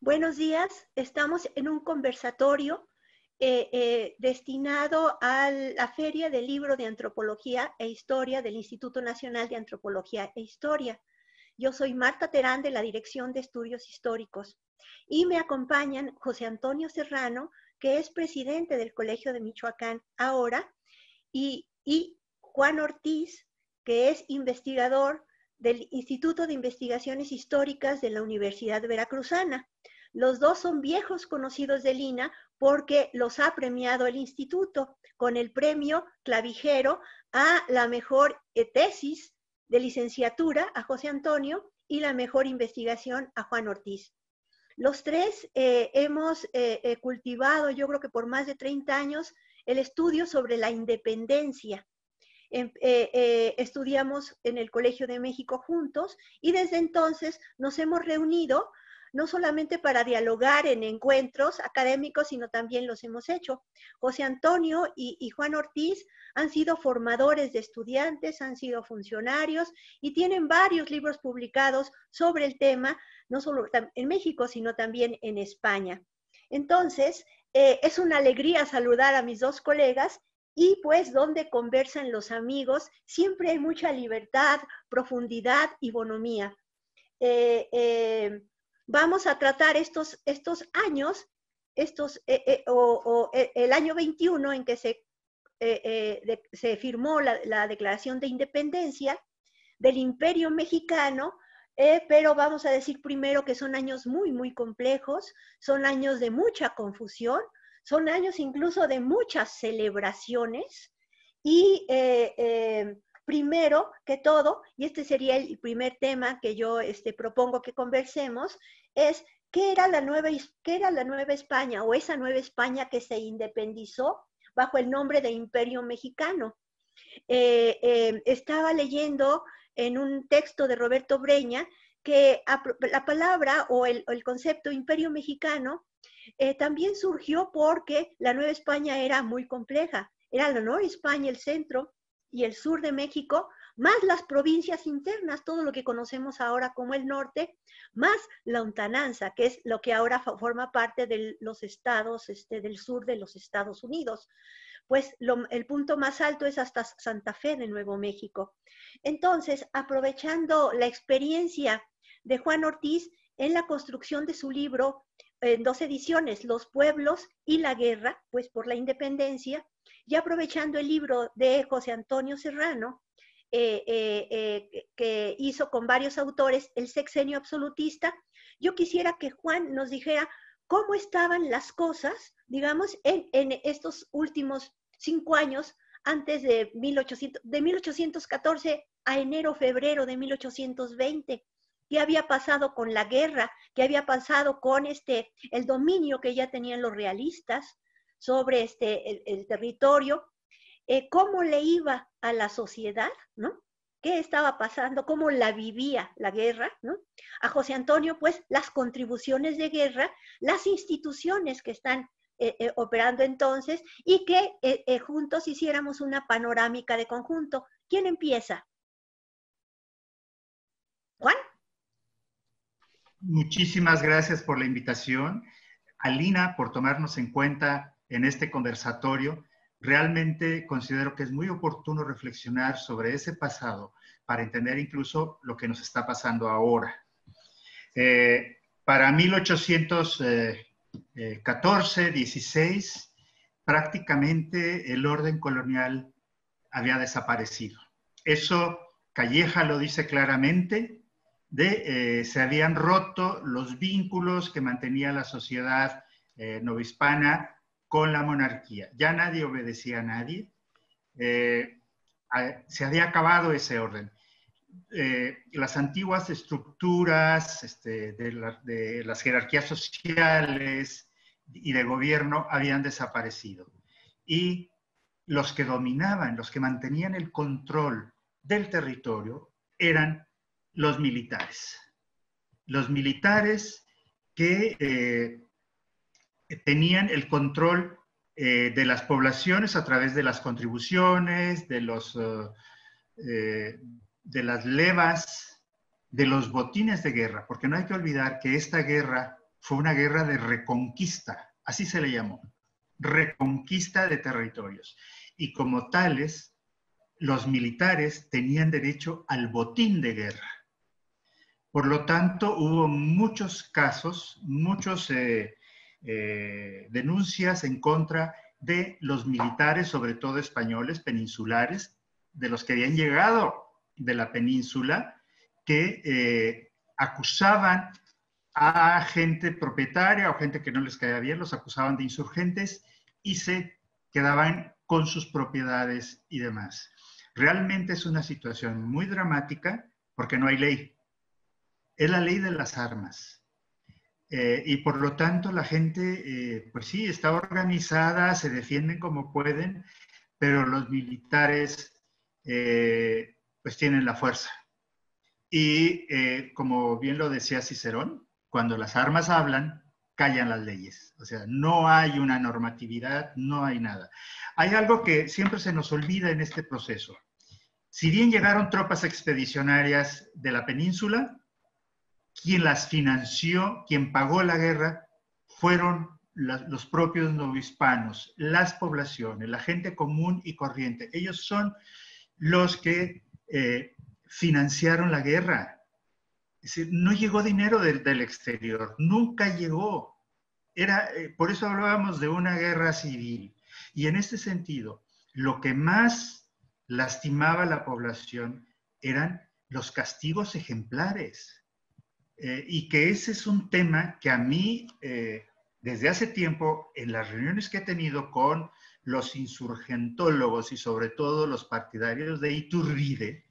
Buenos días, estamos en un conversatorio eh, eh, destinado a la Feria del Libro de Antropología e Historia del Instituto Nacional de Antropología e Historia. Yo soy Marta Terán de la Dirección de Estudios Históricos y me acompañan José Antonio Serrano, que es presidente del Colegio de Michoacán ahora, y, y Juan Ortiz, que es investigador del Instituto de Investigaciones Históricas de la Universidad Veracruzana. Los dos son viejos conocidos de Lina porque los ha premiado el instituto con el premio clavijero a la mejor eh, tesis de licenciatura a José Antonio y la mejor investigación a Juan Ortiz. Los tres eh, hemos eh, cultivado, yo creo que por más de 30 años, el estudio sobre la independencia Em, estudiamos en el Colegio de México juntos y desde entonces nos hemos reunido no solamente para dialogar en encuentros académicos, sino también los hemos hecho. José Antonio y, Juan Ortiz han sido formadores de estudiantes, han sido funcionarios y tienen varios libros publicados sobre el tema, no solo en México, sino también en España. Entonces, eh, es una alegría saludar a mis dos colegas y pues donde conversan los amigos, siempre hay mucha libertad, profundidad y bonomía. Eh, eh, vamos a tratar estos, estos años, estos, eh, o, el año 21 en que se, se firmó la, la, Declaración de Independencia del Imperio Mexicano, pero vamos a decir primero que son años muy, muy complejos, son años de mucha confusión, son años incluso de muchas celebraciones y eh, eh, primero que todo, y este sería el primer tema que yo este, propongo que conversemos, es ¿qué era, la nueva, qué era la Nueva España o esa Nueva España que se independizó bajo el nombre de Imperio Mexicano? Eh, estaba leyendo en un texto de Roberto Breña que la palabra o el, el concepto Imperio Mexicano eh, también surgió porque la Nueva España era muy compleja. Era la Nueva España, el centro y el sur de México, más las provincias internas, todo lo que conocemos ahora como el norte, más la lontananza, que es lo que ahora forma parte de los estados este, del sur de los Estados Unidos. Pues el punto más alto es hasta Santa Fe de Nuevo México. Entonces, aprovechando la experiencia de Juan Ortiz en la construcción de su libro en dos ediciones, Los pueblos y la guerra, pues por la independencia, y aprovechando el libro de José Antonio Serrano, eh, eh, eh, que hizo con varios autores el sexenio absolutista, yo quisiera que Juan nos dijera cómo estaban las cosas, digamos, en, en estos últimos cinco años antes de, 1800, de 1814 a enero, febrero de 1820 qué había pasado con la guerra, qué había pasado con este, el dominio que ya tenían los realistas sobre este, el, territorio, eh, cómo le iba a la sociedad, ¿no? ¿Qué estaba pasando? ¿Cómo la vivía la guerra? ¿no? A José Antonio, pues, las contribuciones de guerra, las instituciones que están eh, eh, operando entonces y que juntos hiciéramos una panorámica de conjunto. ¿Quién empieza? Juan. Muchísimas gracias por la invitación. Alina, por tomarnos en cuenta en este conversatorio. Realmente considero que es muy oportuno reflexionar sobre ese pasado para entender incluso lo que nos está pasando ahora. Eh, para 1814, 16, prácticamente el orden colonial había desaparecido. Eso Calleja lo dice claramente de, eh, se habían roto los vínculos que mantenía la sociedad eh, novohispana con la monarquía. Ya nadie obedecía a nadie. Eh, se había acabado ese orden. las antiguas estructuras este, de, las jerarquías sociales y de gobierno habían desaparecido. Y los que dominaban, los que mantenían el control del territorio, eran los militares. Los militares que eh, tenían el control eh, de las poblaciones a través de las contribuciones, de, los, eh, de las levas, de los botines de guerra, porque no hay que olvidar que esta guerra fue una guerra de reconquista, así se le llamó, reconquista de territorios. Y como tales, los militares tenían derecho al botín de guerra. Por lo tanto, hubo muchos casos, muchas eh, eh, denuncias en contra de los militares, sobre todo españoles, peninsulares, de los que habían llegado de la península, que eh, acusaban a gente propietaria o gente que no les caía bien, los acusaban de insurgentes y se quedaban con sus propiedades y demás. Realmente es una situación muy dramática porque no hay ley. Es la ley de las armas. Eh, y por lo tanto la gente, eh, pues sí, está organizada, se defienden como pueden, pero los militares eh, pues tienen la fuerza. Y como bien lo decía Cicerón, cuando las armas hablan, callan las leyes. O sea, no hay una normatividad, no hay nada. Hay algo que siempre se nos olvida en este proceso. Si bien llegaron tropas expedicionarias de la península, quien las financió, quien pagó la guerra, fueron los propios novohispanos, las poblaciones, la gente común y corriente. Ellos son los que eh, financiaron la guerra. No llegó dinero del, exterior, nunca llegó. Era, eh, por eso hablábamos de una guerra civil. Y en este sentido, lo que más lastimaba a la población eran los castigos ejemplares. Eh, y que ese es un tema que a mí, eh, desde hace tiempo, en las reuniones que he tenido con los insurgentólogos y sobre todo los partidarios de Iturbide,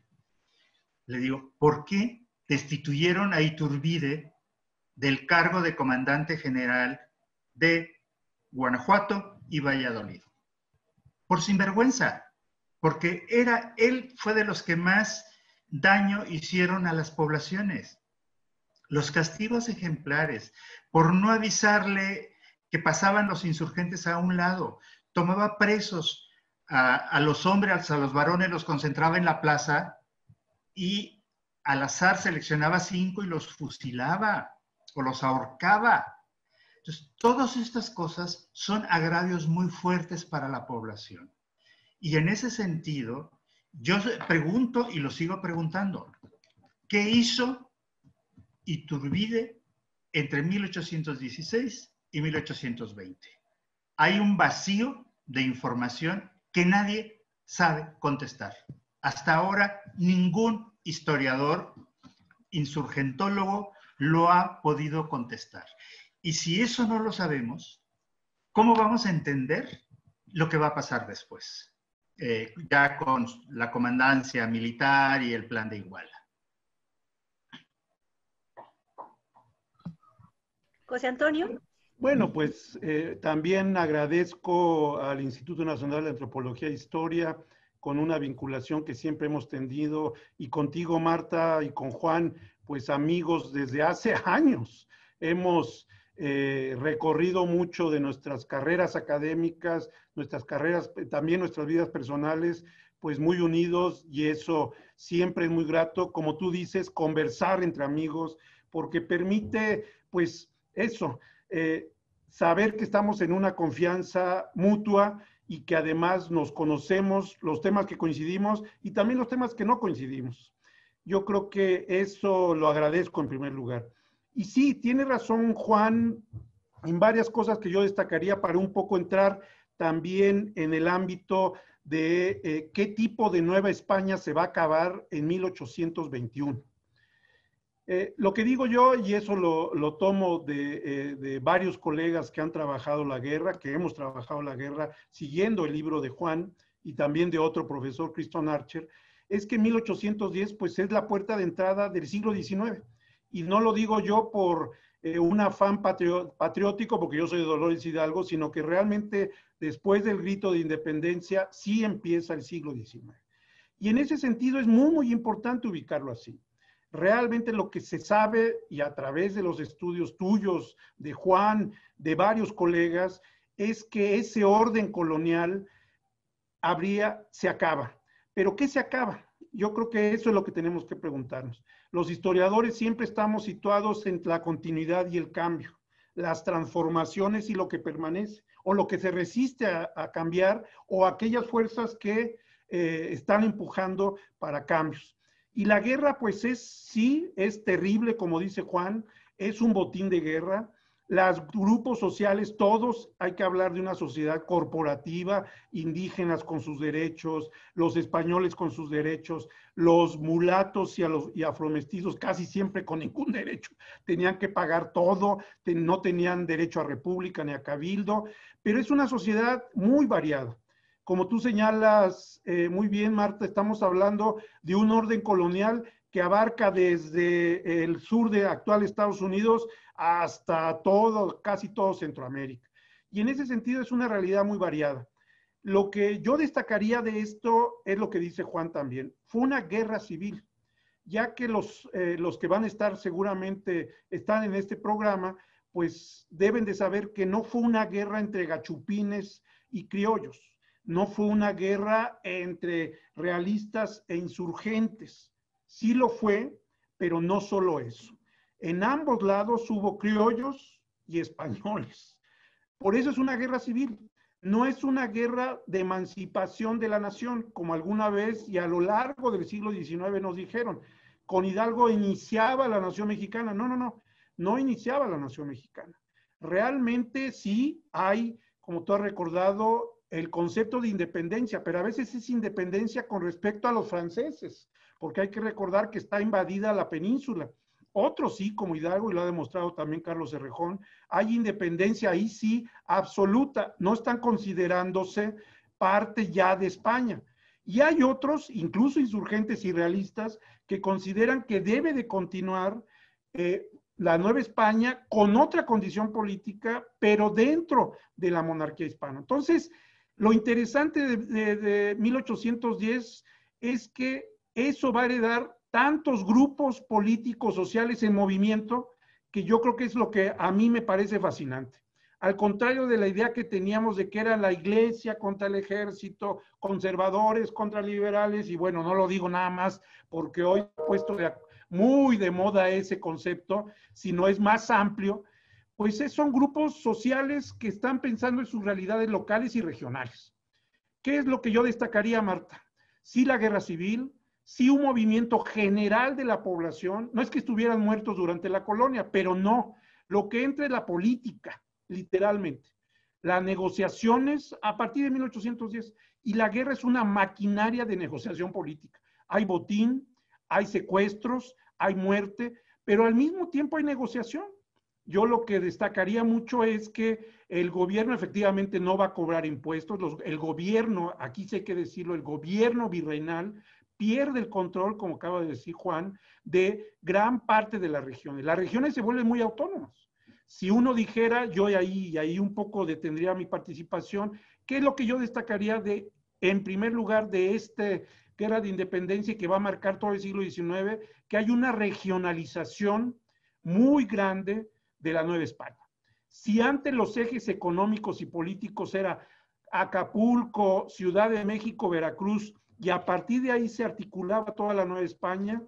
le digo, ¿por qué destituyeron a Iturbide del cargo de comandante general de Guanajuato y Valladolid? Por sinvergüenza, porque era, él fue de los que más daño hicieron a las poblaciones los castigos ejemplares, por no avisarle que pasaban los insurgentes a un lado, tomaba presos a, los hombres, a los varones, los concentraba en la plaza y al azar seleccionaba cinco y los fusilaba o los ahorcaba. Entonces, todas estas cosas son agravios muy fuertes para la población. Y en ese sentido, yo pregunto y lo sigo preguntando, ¿qué hizo Iturbide entre 1816 y 1820. Hay un vacío de información que nadie sabe contestar. Hasta ahora ningún historiador, insurgentólogo, lo ha podido contestar. Y si eso no lo sabemos, ¿cómo vamos a entender lo que va a pasar después? Eh, ya con la comandancia militar y el plan de Iguala. José Antonio. Bueno, pues eh, también agradezco al Instituto Nacional de Antropología e Historia con una vinculación que siempre hemos tenido y contigo, Marta, y con Juan, pues amigos desde hace años. Hemos eh, recorrido mucho de nuestras carreras académicas, nuestras carreras, también nuestras vidas personales, pues muy unidos y eso siempre es muy grato, como tú dices, conversar entre amigos, porque permite, pues, eso, eh, saber que estamos en una confianza mutua y que además nos conocemos los temas que coincidimos y también los temas que no coincidimos. Yo creo que eso lo agradezco en primer lugar. Y sí, tiene razón Juan en varias cosas que yo destacaría para un poco entrar también en el ámbito de eh, qué tipo de Nueva España se va a acabar en 1821. Eh, lo que digo yo, y eso lo, tomo eh, de, varios colegas que han trabajado la guerra, que hemos trabajado la guerra siguiendo el libro de Juan y también de otro profesor, Christian Archer, es que 1810 pues es la puerta de entrada del siglo XIX. Y no lo digo yo por eh, un afán patriótico, porque yo soy de Dolores Hidalgo, sino que realmente después del grito de independencia sí empieza el siglo XIX. Y en ese sentido es muy, muy importante ubicarlo así realmente lo que se sabe y a través de los estudios tuyos, de Juan, de varios colegas, es que ese orden colonial habría, se acaba. ¿Pero qué se acaba? Yo creo que eso es lo que tenemos que preguntarnos. Los historiadores siempre estamos situados entre la continuidad y el cambio. las transformaciones y lo que permanece, o lo que se resiste a, cambiar, o aquellas fuerzas que eh, están empujando para cambios. Y la guerra, pues es, sí, es terrible, como dice Juan, es un botín de guerra, los grupos sociales, todos hay que hablar de una sociedad corporativa, indígenas con sus derechos, los españoles con sus derechos, los mulatos y, a los, y afromestizos casi siempre con ningún derecho, tenían que pagar todo, no tenían derecho a república ni a cabildo, pero es una sociedad muy variada. Como tú señalas eh, muy bien, Marta, estamos hablando de un orden colonial que abarca desde el sur de actual Estados Unidos hasta todo, casi todo Centroamérica. Y en ese sentido es una realidad muy variada. Lo que yo destacaría de esto es lo que dice Juan también. Fue una guerra civil, ya que los, eh, los que van a estar seguramente, están en este programa, pues deben de saber que no fue una guerra entre gachupines y criollos, no fue una guerra entre realistas e insurgentes. Sí lo fue, pero no solo eso. En ambos lados hubo criollos y españoles. Por eso es una guerra civil. No es una guerra de emancipación de la nación, como alguna vez y a lo largo del siglo XIX nos dijeron. Con Hidalgo iniciaba la nación mexicana. No, no, no. No iniciaba la nación mexicana. Realmente sí hay, como tú has recordado, el concepto de independencia, pero a veces es independencia con respecto a los franceses, porque hay que recordar que está invadida la península otros sí, como Hidalgo, y lo ha demostrado también Carlos Herrejón, hay independencia ahí sí absoluta, no están considerándose parte ya de España. Y hay otros, incluso insurgentes y realistas, que consideran que debe de continuar eh, la Nueva España con otra condición política, pero dentro de la monarquía hispana. Entonces, lo interesante de, de 1810 es que eso va a heredar tantos grupos políticos, sociales en movimiento, que yo creo que es lo que a mí me parece fascinante. Al contrario de la idea que teníamos de que era la iglesia contra el ejército, conservadores contra liberales, y bueno, no lo digo nada más porque hoy he puesto muy de moda ese concepto, sino es más amplio, pues son grupos sociales que están pensando en sus realidades locales y regionales. ¿Qué es lo que yo destacaría, Marta? Sí, la guerra civil, sí un movimiento general de la población, no es que estuvieran muertos durante la colonia, pero no, lo que entra en la política, literalmente. Las negociaciones a partir de 1810 y la guerra es una maquinaria de negociación política. Hay botín, hay secuestros, hay muerte, pero al mismo tiempo hay negociación. Yo lo que destacaría mucho es que el gobierno efectivamente no va a cobrar impuestos. el gobierno, aquí sí hay que decirlo, el gobierno virreinal pierde el control, como acaba de decir Juan, de gran parte de las regiones. Las regiones se vuelven muy autónomas. Si uno dijera, yo ahí, y ahí un poco detendría mi participación, ¿qué es lo que yo destacaría de, en primer lugar, de esta guerra de independencia que va a marcar todo el siglo XIX? Que hay una regionalización muy grande de la Nueva España. Si antes los ejes económicos y políticos era Acapulco, Ciudad de México, Veracruz, y a partir de ahí se articulaba toda la Nueva España.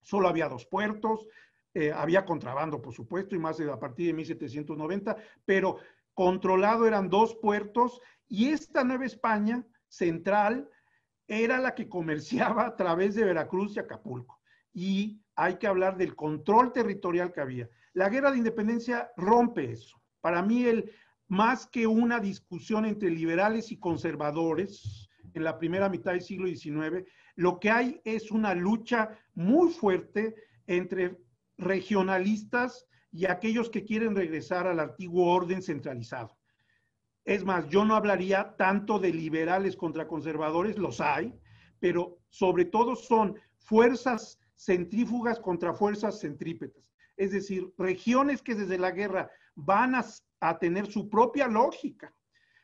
Solo había dos puertos, eh, había contrabando, por supuesto, y más a partir de 1790, pero controlado eran dos puertos y esta Nueva España central era la que comerciaba a través de Veracruz y Acapulco. Y hay que hablar del control territorial que había. La guerra de independencia rompe eso. Para mí, el, más que una discusión entre liberales y conservadores, en la primera mitad del siglo XIX, lo que hay es una lucha muy fuerte entre regionalistas y aquellos que quieren regresar al antiguo orden centralizado. Es más, yo no hablaría tanto de liberales contra conservadores, los hay, pero sobre todo son fuerzas centrífugas contra fuerzas centrípetas. Es decir, regiones que desde la guerra van a, tener su propia lógica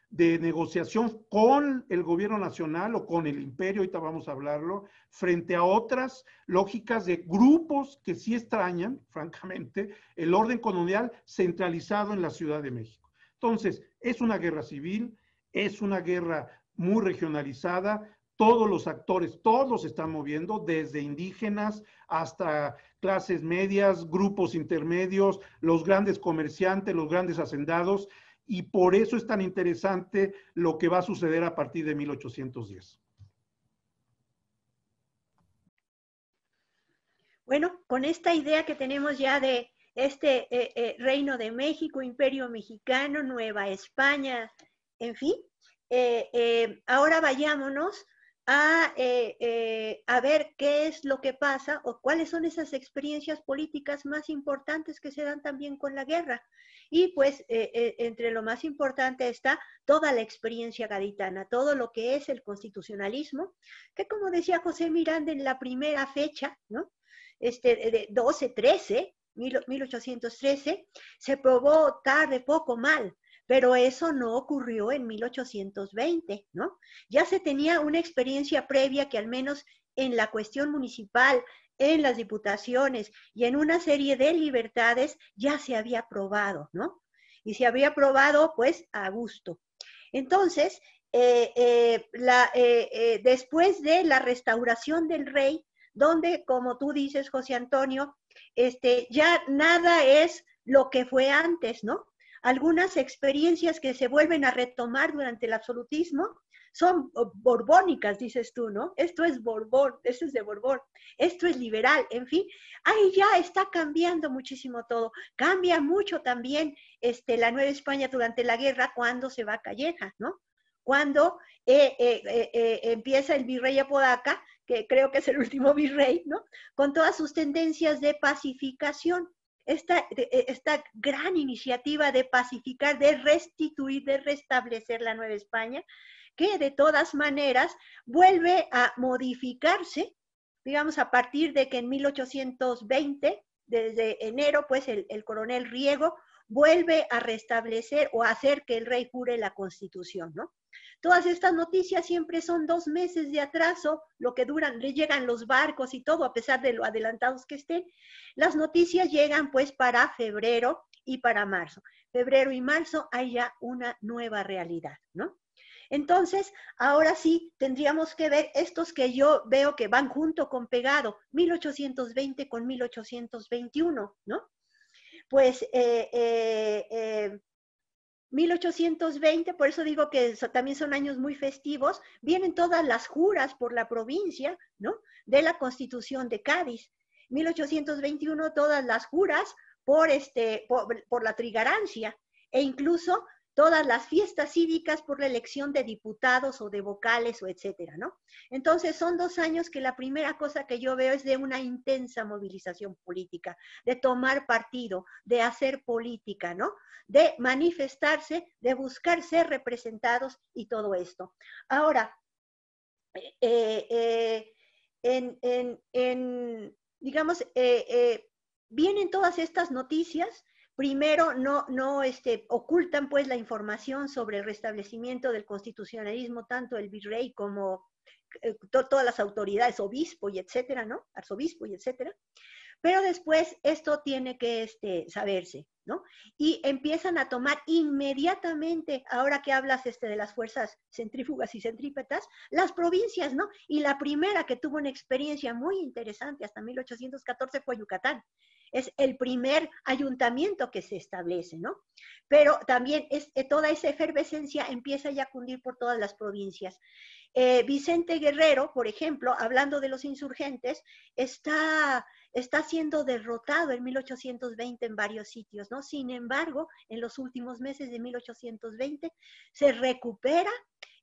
de negociación con el gobierno nacional o con el imperio, ahorita vamos a hablarlo, frente a otras lógicas de grupos que sí extrañan, francamente, el orden colonial centralizado en la Ciudad de México. Entonces, es una guerra civil, es una guerra muy regionalizada, todos los actores, todos se están moviendo, desde indígenas hasta clases medias, grupos intermedios, los grandes comerciantes, los grandes hacendados, y por eso es tan interesante lo que va a suceder a partir de 1810. Bueno, con esta idea que tenemos ya de este eh, eh, Reino de México, Imperio Mexicano, Nueva España, en fin, eh, ahora vayámonos eh, eh, a, ver qué es lo que pasa o cuáles son esas experiencias políticas más importantes que se dan también con la guerra. Y pues eh, entre lo más importante está toda la experiencia gaditana, todo lo que es el constitucionalismo, que como decía José Miranda en la primera fecha, ¿no? Este, de 12, 13, 1813, se probó tarde, poco, mal, pero eso no ocurrió en 1820, ¿no? Ya se tenía una experiencia previa que al menos en la cuestión municipal, en las diputaciones y en una serie de libertades ya se había probado, ¿no? Y se había probado pues a gusto. Entonces, eh, eh, eh, después de la restauración del rey, donde, como tú dices, José Antonio, este, ya nada es lo que fue antes, ¿no? Algunas experiencias que se vuelven a retomar durante el absolutismo son borbónicas, dices tú, ¿no? Esto es Borbón, esto es de Borbón, esto es liberal, en fin, ahí ya está cambiando muchísimo todo. Cambia mucho también este, la Nueva España durante la guerra cuando se va a Calleja, ¿no? Cuando eh, eh, eh, empieza el virrey Apodaca, que creo que es el último virrey, ¿no? Con todas sus tendencias de pacificación esta, e, esta gran iniciativa de pacificar, de restituir, de restablecer la Nueva España, que de todas maneras vuelve a modificarse, digamos, a partir de que en 1820, desde enero, pues el, el coronel Riego vuelve a restablecer o a hacer que el rey jure la constitución, ¿no? Todas estas noticias siempre son dos meses de atraso, lo que duran, le llegan los barcos y todo, a pesar de lo adelantados que estén. Las noticias llegan pues para febrero y para marzo. Febrero y marzo hay ya una nueva realidad, ¿no? Entonces, ahora sí tendríamos que ver estos que yo veo que van junto con pegado, 1820 con 1821, ¿no? Pues eh, eh, eh 1820, por eso digo que también son años muy festivos, vienen todas las juras por la provincia, ¿no? De la Constitución de Cádiz. 1821, todas las juras por, este, por, por la trigarancia e incluso todas las fiestas cívicas por la elección de diputados o de vocales o etcétera, ¿no? Entonces son dos años que la primera cosa que yo veo es de una intensa movilización política, de tomar partido, de hacer política, ¿no? De manifestarse, de buscar ser representados y todo esto. Ahora, eh, eh, en, digamos, eh, vienen todas estas noticias Primero, no, no este, ocultan pues la información sobre el restablecimiento del constitucionalismo, tanto el virrey como eh, todas las autoridades, obispo y etcétera, ¿no? Arzobispo y etcétera. Pero después esto tiene que este, saberse, ¿no? Y empiezan a tomar inmediatamente, ahora que hablas este, de las fuerzas centrífugas y centrípetas, las provincias, ¿no? Y la primera que tuvo una experiencia muy interesante hasta 1814 fue Yucatán es el primer ayuntamiento que se establece, ¿no? Pero también es, eh, toda esa efervescencia empieza ya a cundir por todas las provincias. Eh, Vicente Guerrero, por ejemplo, hablando de los insurgentes, está, está siendo derrotado en 1820 en varios sitios, ¿no? Sin embargo, en los últimos meses de 1820 se recupera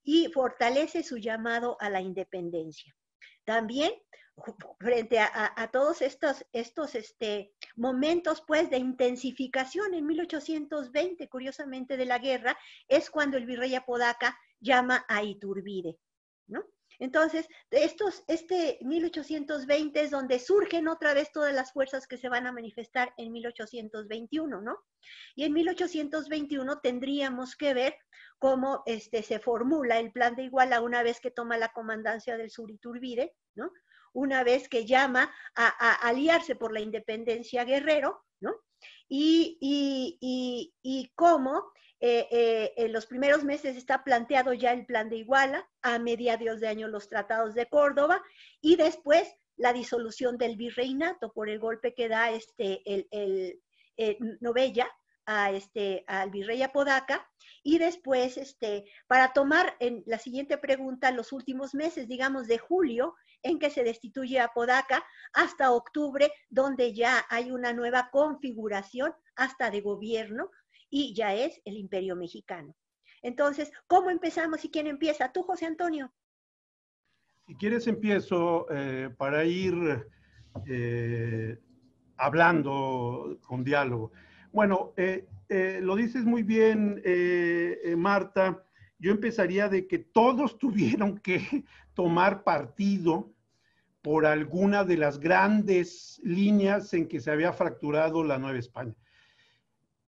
y fortalece su llamado a la independencia. También frente a, todos estos, estos este, momentos pues de intensificación en 1820, curiosamente, de la guerra, es cuando el virrey Apodaca llama a Iturbide, ¿no? Entonces, estos, este 1820 es donde surgen otra vez todas las fuerzas que se van a manifestar en 1821, ¿no? Y en 1821 tendríamos que ver cómo este, se formula el plan de Iguala una vez que toma la comandancia del sur Iturbide, ¿no? una vez que llama a, aliarse por la independencia Guerrero, ¿no? y, y, cómo eh, eh, en los primeros meses está planteado ya el plan de Iguala, a mediados de año los tratados de Córdoba y después la disolución del virreinato por el golpe que da este, el, eh, Novella a este, al virrey Apodaca y después este, para tomar en la siguiente pregunta los últimos meses, digamos de julio, en que se destituye Apodaca hasta octubre, donde ya hay una nueva configuración hasta de gobierno y ya es el imperio mexicano. Entonces, ¿cómo empezamos y quién empieza? Tú, José Antonio. Si quieres, empiezo eh, para ir eh, hablando con diálogo. Bueno, eh, lo dices muy bien, Marta. Yo empezaría de que todos tuvieron que tomar partido por alguna de las grandes líneas en que se había fracturado la Nueva España.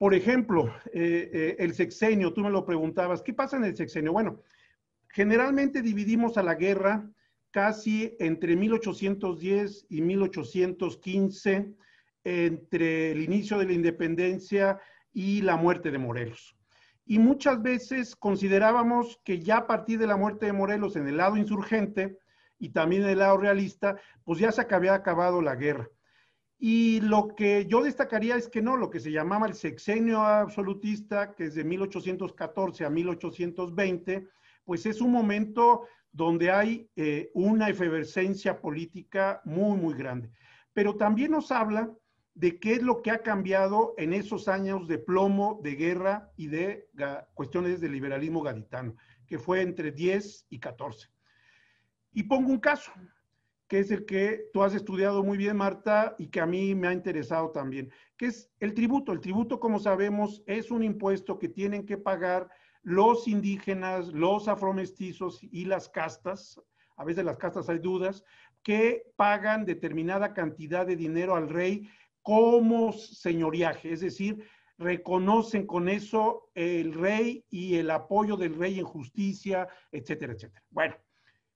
Por ejemplo, el sexenio, tú me lo preguntabas, ¿qué pasa en el sexenio? Bueno, generalmente dividimos a la guerra casi entre 1810 y 1815, entre el inicio de la independencia y la muerte de Morelos. Y muchas veces considerábamos que ya a partir de la muerte de Morelos en el lado insurgente y también en el lado realista, pues ya se había acabado la guerra. Y lo que yo destacaría es que no, lo que se llamaba el sexenio absolutista, que es de 1814 a 1820, pues es un momento donde hay eh, una efervescencia política muy, muy grande. Pero también nos habla de qué es lo que ha cambiado en esos años de plomo, de guerra y de cuestiones de liberalismo gaditano, que fue entre 10 y 14. Y pongo un caso, que es el que tú has estudiado muy bien, Marta, y que a mí me ha interesado también, que es el tributo. El tributo, como sabemos, es un impuesto que tienen que pagar los indígenas, los afromestizos y las castas, a veces las castas hay dudas, que pagan determinada cantidad de dinero al rey como señoriaje, es decir, reconocen con eso el rey y el apoyo del rey en justicia, etcétera, etcétera. Bueno,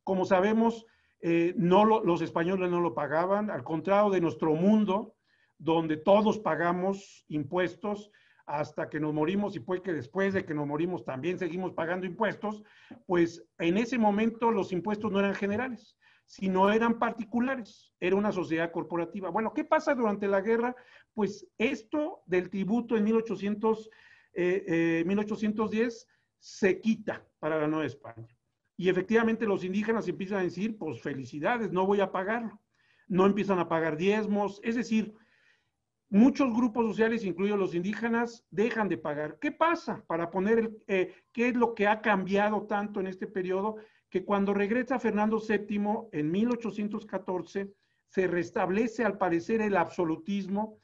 como sabemos, eh, no los españoles no lo pagaban, al contrario de nuestro mundo, donde todos pagamos impuestos, hasta que nos morimos y puede que después de que nos morimos también seguimos pagando impuestos, pues en ese momento los impuestos no eran generales, sino eran particulares, era una sociedad corporativa. Bueno, ¿qué pasa durante la guerra? Pues esto del tributo en 1800, 1810 eh, eh, se quita para la Nueva España. Y efectivamente los indígenas empiezan a decir, pues felicidades, no voy a pagarlo. No empiezan a pagar diezmos, es decir, muchos grupos sociales, incluidos los indígenas, dejan de pagar. ¿Qué pasa? Para poner, eh, ¿qué es lo que ha cambiado tanto en este periodo? Que cuando regresa Fernando VII en 1814, se restablece al parecer el absolutismo,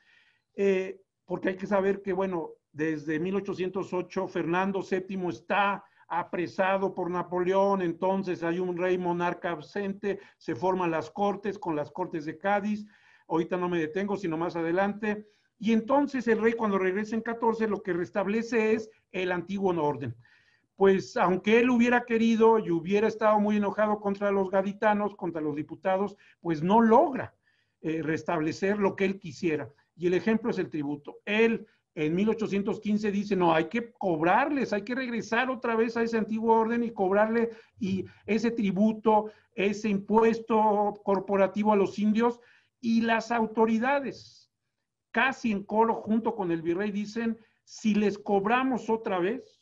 eh, porque hay que saber que, bueno, desde 1808 Fernando VII está apresado por Napoleón, entonces hay un rey monarca ausente, se forman las cortes con las cortes de Cádiz, ahorita no me detengo, sino más adelante. Y entonces el rey cuando regresa en 14 lo que restablece es el antiguo orden. Pues aunque él hubiera querido y hubiera estado muy enojado contra los gaditanos, contra los diputados, pues no logra eh, restablecer lo que él quisiera. Y el ejemplo es el tributo. Él en 1815 dice, no, hay que cobrarles, hay que regresar otra vez a ese antiguo orden y cobrarle y ese tributo, ese impuesto corporativo a los indios, y las autoridades, casi en coro junto con el virrey, dicen, si les cobramos otra vez,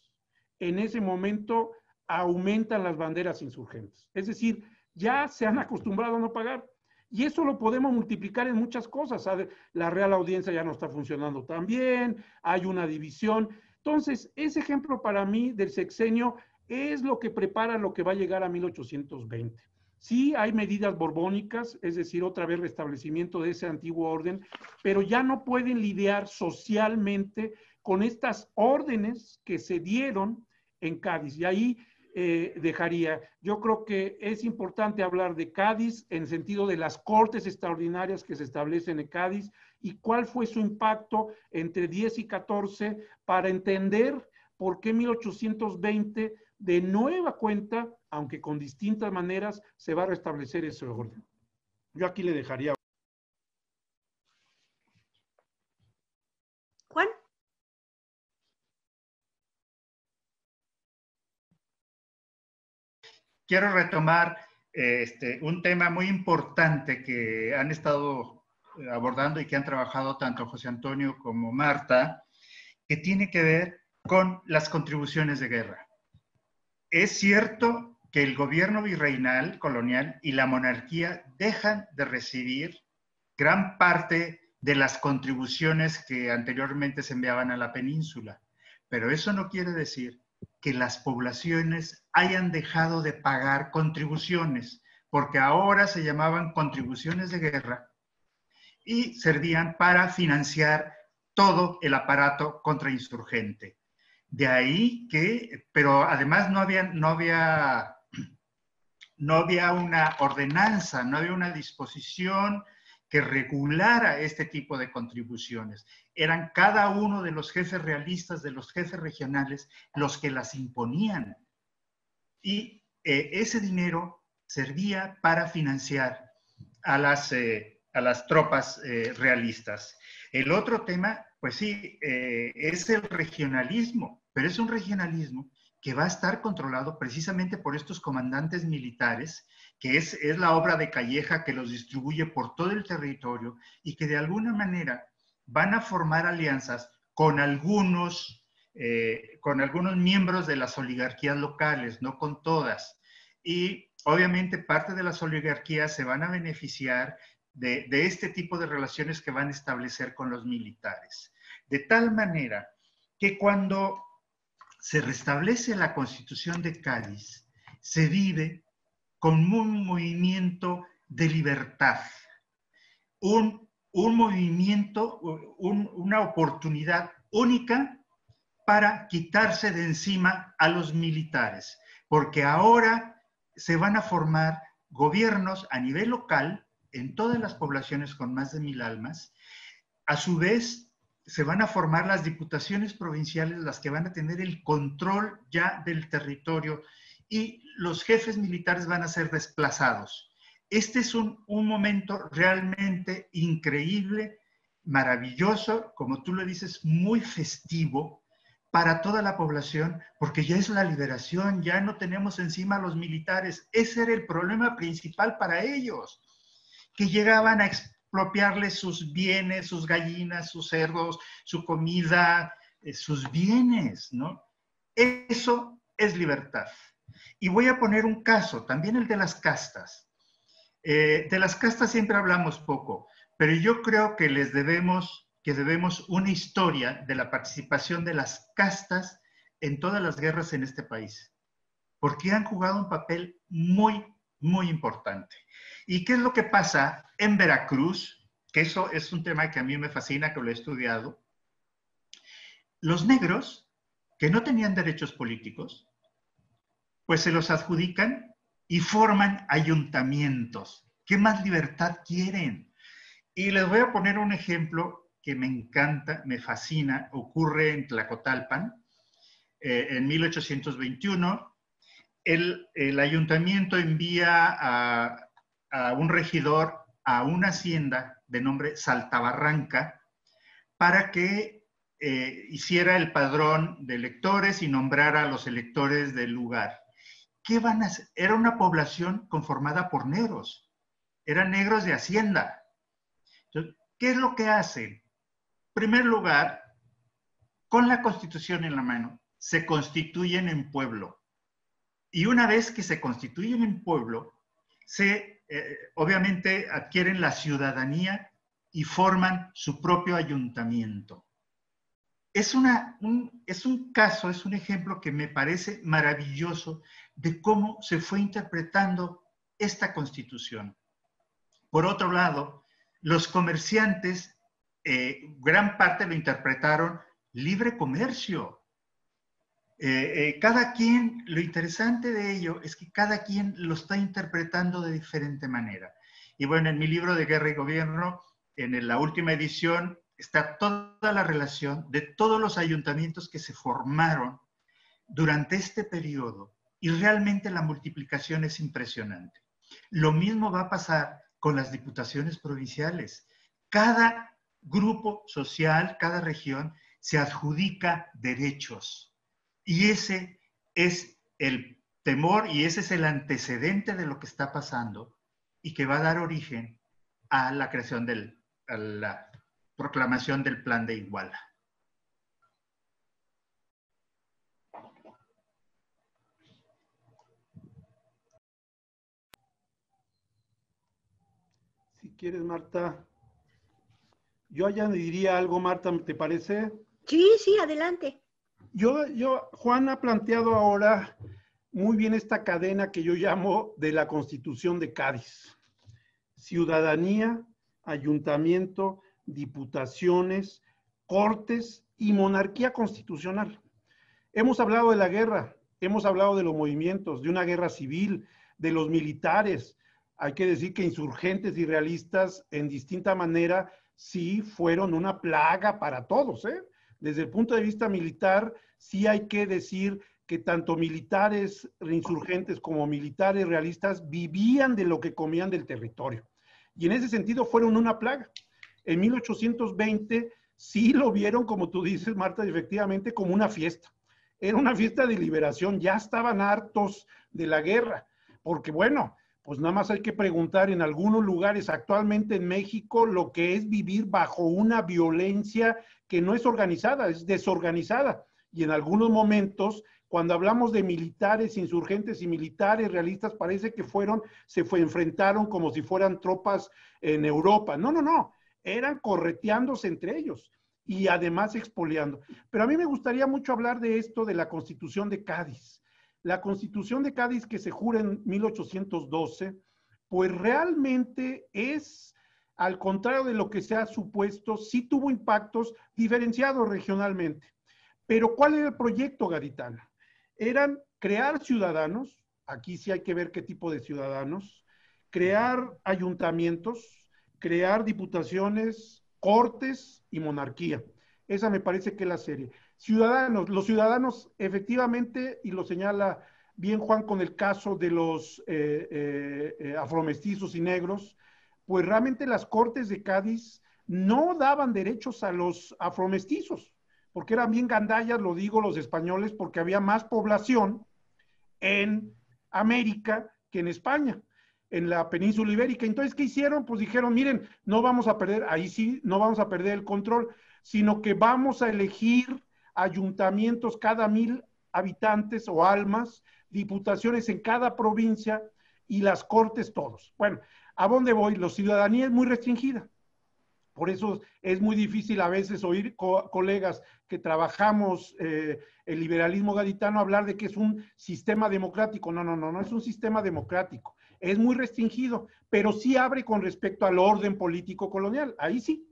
en ese momento aumentan las banderas insurgentes. Es decir, ya se han acostumbrado a no pagar. Y eso lo podemos multiplicar en muchas cosas. La Real Audiencia ya no está funcionando tan bien, hay una división. Entonces, ese ejemplo para mí del sexenio es lo que prepara lo que va a llegar a 1820. Sí hay medidas borbónicas, es decir, otra vez restablecimiento de ese antiguo orden, pero ya no pueden lidiar socialmente con estas órdenes que se dieron en Cádiz. Y ahí eh, dejaría, yo creo que es importante hablar de Cádiz en sentido de las cortes extraordinarias que se establecen en Cádiz y cuál fue su impacto entre 10 y 14 para entender por qué 1820 de nueva cuenta aunque con distintas maneras, se va a restablecer ese orden. Yo aquí le dejaría quiero retomar este, un tema muy importante que han estado abordando y que han trabajado tanto José Antonio como Marta, que tiene que ver con las contribuciones de guerra. Es cierto que el gobierno virreinal, colonial y la monarquía dejan de recibir gran parte de las contribuciones que anteriormente se enviaban a la península, pero eso no quiere decir que las poblaciones hayan dejado de pagar contribuciones, porque ahora se llamaban contribuciones de guerra y servían para financiar todo el aparato contrainsurgente. De ahí que, pero además no había, no había, no había una ordenanza, no había una disposición que regulara este tipo de contribuciones. Eran cada uno de los jefes realistas, de los jefes regionales, los que las imponían. Y eh, ese dinero servía para financiar a las, eh, a las tropas eh, realistas. El otro tema, pues sí, es el regionalismo, pero es un regionalismo que va a estar controlado precisamente por estos comandantes militares que es, la obra de Calleja que los distribuye por todo el territorio y que de alguna manera van a formar alianzas con algunos, eh, con algunos miembros de las oligarquías locales, no con todas. Y obviamente parte de las oligarquías se van a beneficiar de, de este tipo de relaciones que van a establecer con los militares. De tal manera que cuando se restablece la constitución de Cádiz, se vive con un movimiento de libertad, un, movimiento, una oportunidad única para quitarse de encima a los militares, porque ahora se van a formar gobiernos a nivel local en todas las poblaciones con más de mil almas. A su vez, se van a formar las diputaciones provinciales, las que van a tener el control ya del territorio y los jefes militares van a ser desplazados. Este es un, momento realmente increíble, maravilloso, como tú lo dices, muy festivo para toda la población, porque ya es la liberación, ya no tenemos encima a los militares. Ese era el problema principal para ellos, que llegaban a expropiarles sus bienes, sus gallinas, sus cerdos, su comida, eh, sus bienes, ¿no? Eso es libertad. Y voy a poner un caso, también el de las castas. Eh, de las castas siempre hablamos poco, pero yo creo que les debemos, que debemos una historia de la participación de las castas en todas las guerras en este país, porque han jugado un papel muy, muy importante. ¿Y qué es lo que pasa en Veracruz? Que eso es un tema que a mí me fascina, que lo he estudiado. Los negros, que no tenían derechos políticos, pues se los adjudican y forman ayuntamientos. ¿Qué más libertad quieren? Y les voy a poner un ejemplo que me encanta, me fascina, ocurre en Tlacotalpan, eh, en 1821. El, ayuntamiento envía a, a un regidor a una hacienda de nombre Saltabarranca para que eh, hiciera el padrón de electores y nombrara a los electores del lugar. ¿qué van a hacer? Era una población conformada por negros, eran negros de hacienda. ¿Qué es lo que hacen? En primer lugar, con la constitución en la mano, se constituyen en pueblo. Y una vez que se constituyen en pueblo, se, eh, obviamente adquieren la ciudadanía y forman su propio ayuntamiento es, una, un, es un caso, es un ejemplo que me parece maravilloso de cómo se fue interpretando esta constitución. Por otro lado, los comerciantes, eh, gran parte lo interpretaron libre comercio. Eh, eh, cada quien, lo interesante de ello es que cada quien lo está interpretando de diferente manera. Y bueno, en mi libro de Guerra y Gobierno, en la última edición, está toda la relación de todos los ayuntamientos que se formaron durante este periodo y realmente la multiplicación es impresionante. Lo mismo va a pasar con las diputaciones provinciales. Cada grupo social, cada región se adjudica derechos y ese es el temor y ese es el antecedente de lo que está pasando y que va a dar origen a la creación del, a la proclamación del plan de Iguala. Si quieres, Marta. Yo añadiría algo, Marta, ¿te parece? Sí, sí, adelante. Yo, yo, Juan ha planteado ahora muy bien esta cadena que yo llamo de la Constitución de Cádiz. Ciudadanía, ayuntamiento, diputaciones, cortes y monarquía constitucional. Hemos hablado de la guerra, hemos hablado de los movimientos, de una guerra civil, de los militares. Hay que decir que insurgentes y realistas en distinta manera sí fueron una plaga para todos. ¿eh? Desde el punto de vista militar, sí hay que decir que tanto militares insurgentes como militares realistas vivían de lo que comían del territorio. Y en ese sentido fueron una plaga. En 1820 sí lo vieron, como tú dices, Marta, efectivamente como una fiesta. Era una fiesta de liberación, ya estaban hartos de la guerra, porque bueno, pues nada más hay que preguntar en algunos lugares actualmente en México lo que es vivir bajo una violencia que no es organizada, es desorganizada. Y en algunos momentos cuando hablamos de militares, insurgentes y militares realistas, parece que fueron, se fue, enfrentaron como si fueran tropas en Europa. No, no, no, eran correteándose entre ellos y además expoliando. Pero a mí me gustaría mucho hablar de esto de la Constitución de Cádiz. La Constitución de Cádiz que se jura en 1812, pues realmente es, al contrario de lo que se ha supuesto, sí tuvo impactos diferenciados regionalmente. Pero ¿cuál era el proyecto Garitana? eran crear ciudadanos, aquí sí hay que ver qué tipo de ciudadanos, crear ayuntamientos, crear diputaciones, cortes y monarquía. Esa me parece que es la serie. Ciudadanos, los ciudadanos efectivamente, y lo señala bien Juan con el caso de los eh, eh, eh, afromestizos y negros, pues realmente las cortes de Cádiz no daban derechos a los afromestizos porque eran bien gandallas, lo digo los españoles, porque había más población en América que en España, en la península ibérica. Entonces, ¿qué hicieron? Pues dijeron, miren, no vamos a perder, ahí sí, no vamos a perder el control, sino que vamos a elegir ayuntamientos cada mil habitantes o almas, diputaciones en cada provincia y las cortes todos. Bueno, ¿a dónde voy? La ciudadanía es muy restringida. Por eso es muy difícil a veces oír colegas que trabajamos eh, el liberalismo gaditano hablar de que es un sistema democrático. No, no, no, no es un sistema democrático. Es muy restringido, pero sí abre con respecto al orden político colonial. Ahí sí.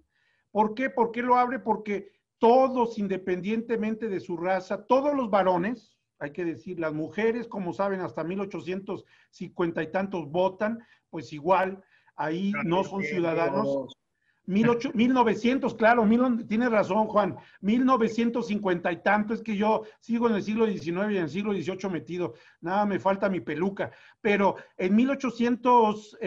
¿Por qué? ¿Por qué lo abre? Porque todos, independientemente de su raza, todos los varones, hay que decir, las mujeres, como saben, hasta 1850 y tantos votan, pues igual, ahí no son ciudadanos. 1900, claro, mil, tiene razón Juan, 1950 y tanto, es que yo sigo en el siglo XIX y en el siglo XVIII metido, nada, me falta mi peluca, pero en 1800,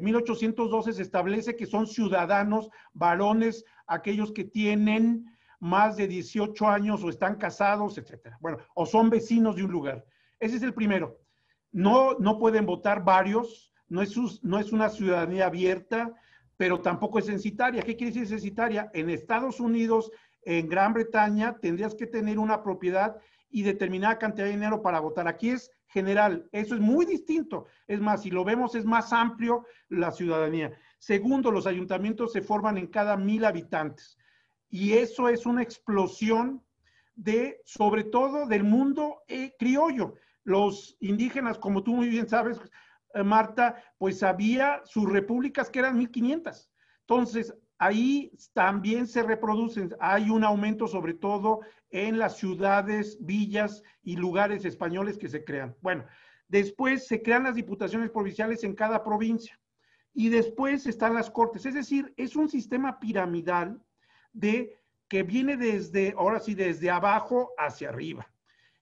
1812 eh, eh, se establece que son ciudadanos, varones, aquellos que tienen más de 18 años o están casados, etcétera. Bueno, o son vecinos de un lugar. Ese es el primero. No, no pueden votar varios, no es, no es una ciudadanía abierta, pero tampoco es censitaria. ¿Qué quiere decir censitaria? En Estados Unidos, en Gran Bretaña, tendrías que tener una propiedad y determinada cantidad de dinero para votar. Aquí es general. Eso es muy distinto. Es más, si lo vemos, es más amplio la ciudadanía. Segundo, los ayuntamientos se forman en cada mil habitantes. Y eso es una explosión de, sobre todo, del mundo eh, criollo. Los indígenas, como tú muy bien sabes, eh, Marta, pues había sus repúblicas que eran 1500. Entonces, ahí también se reproducen, hay un aumento sobre todo en las ciudades, villas y lugares españoles que se crean. Bueno, después se crean las diputaciones provinciales en cada provincia y después están las cortes. Es decir, es un sistema piramidal de que viene desde, ahora sí, desde abajo hacia arriba.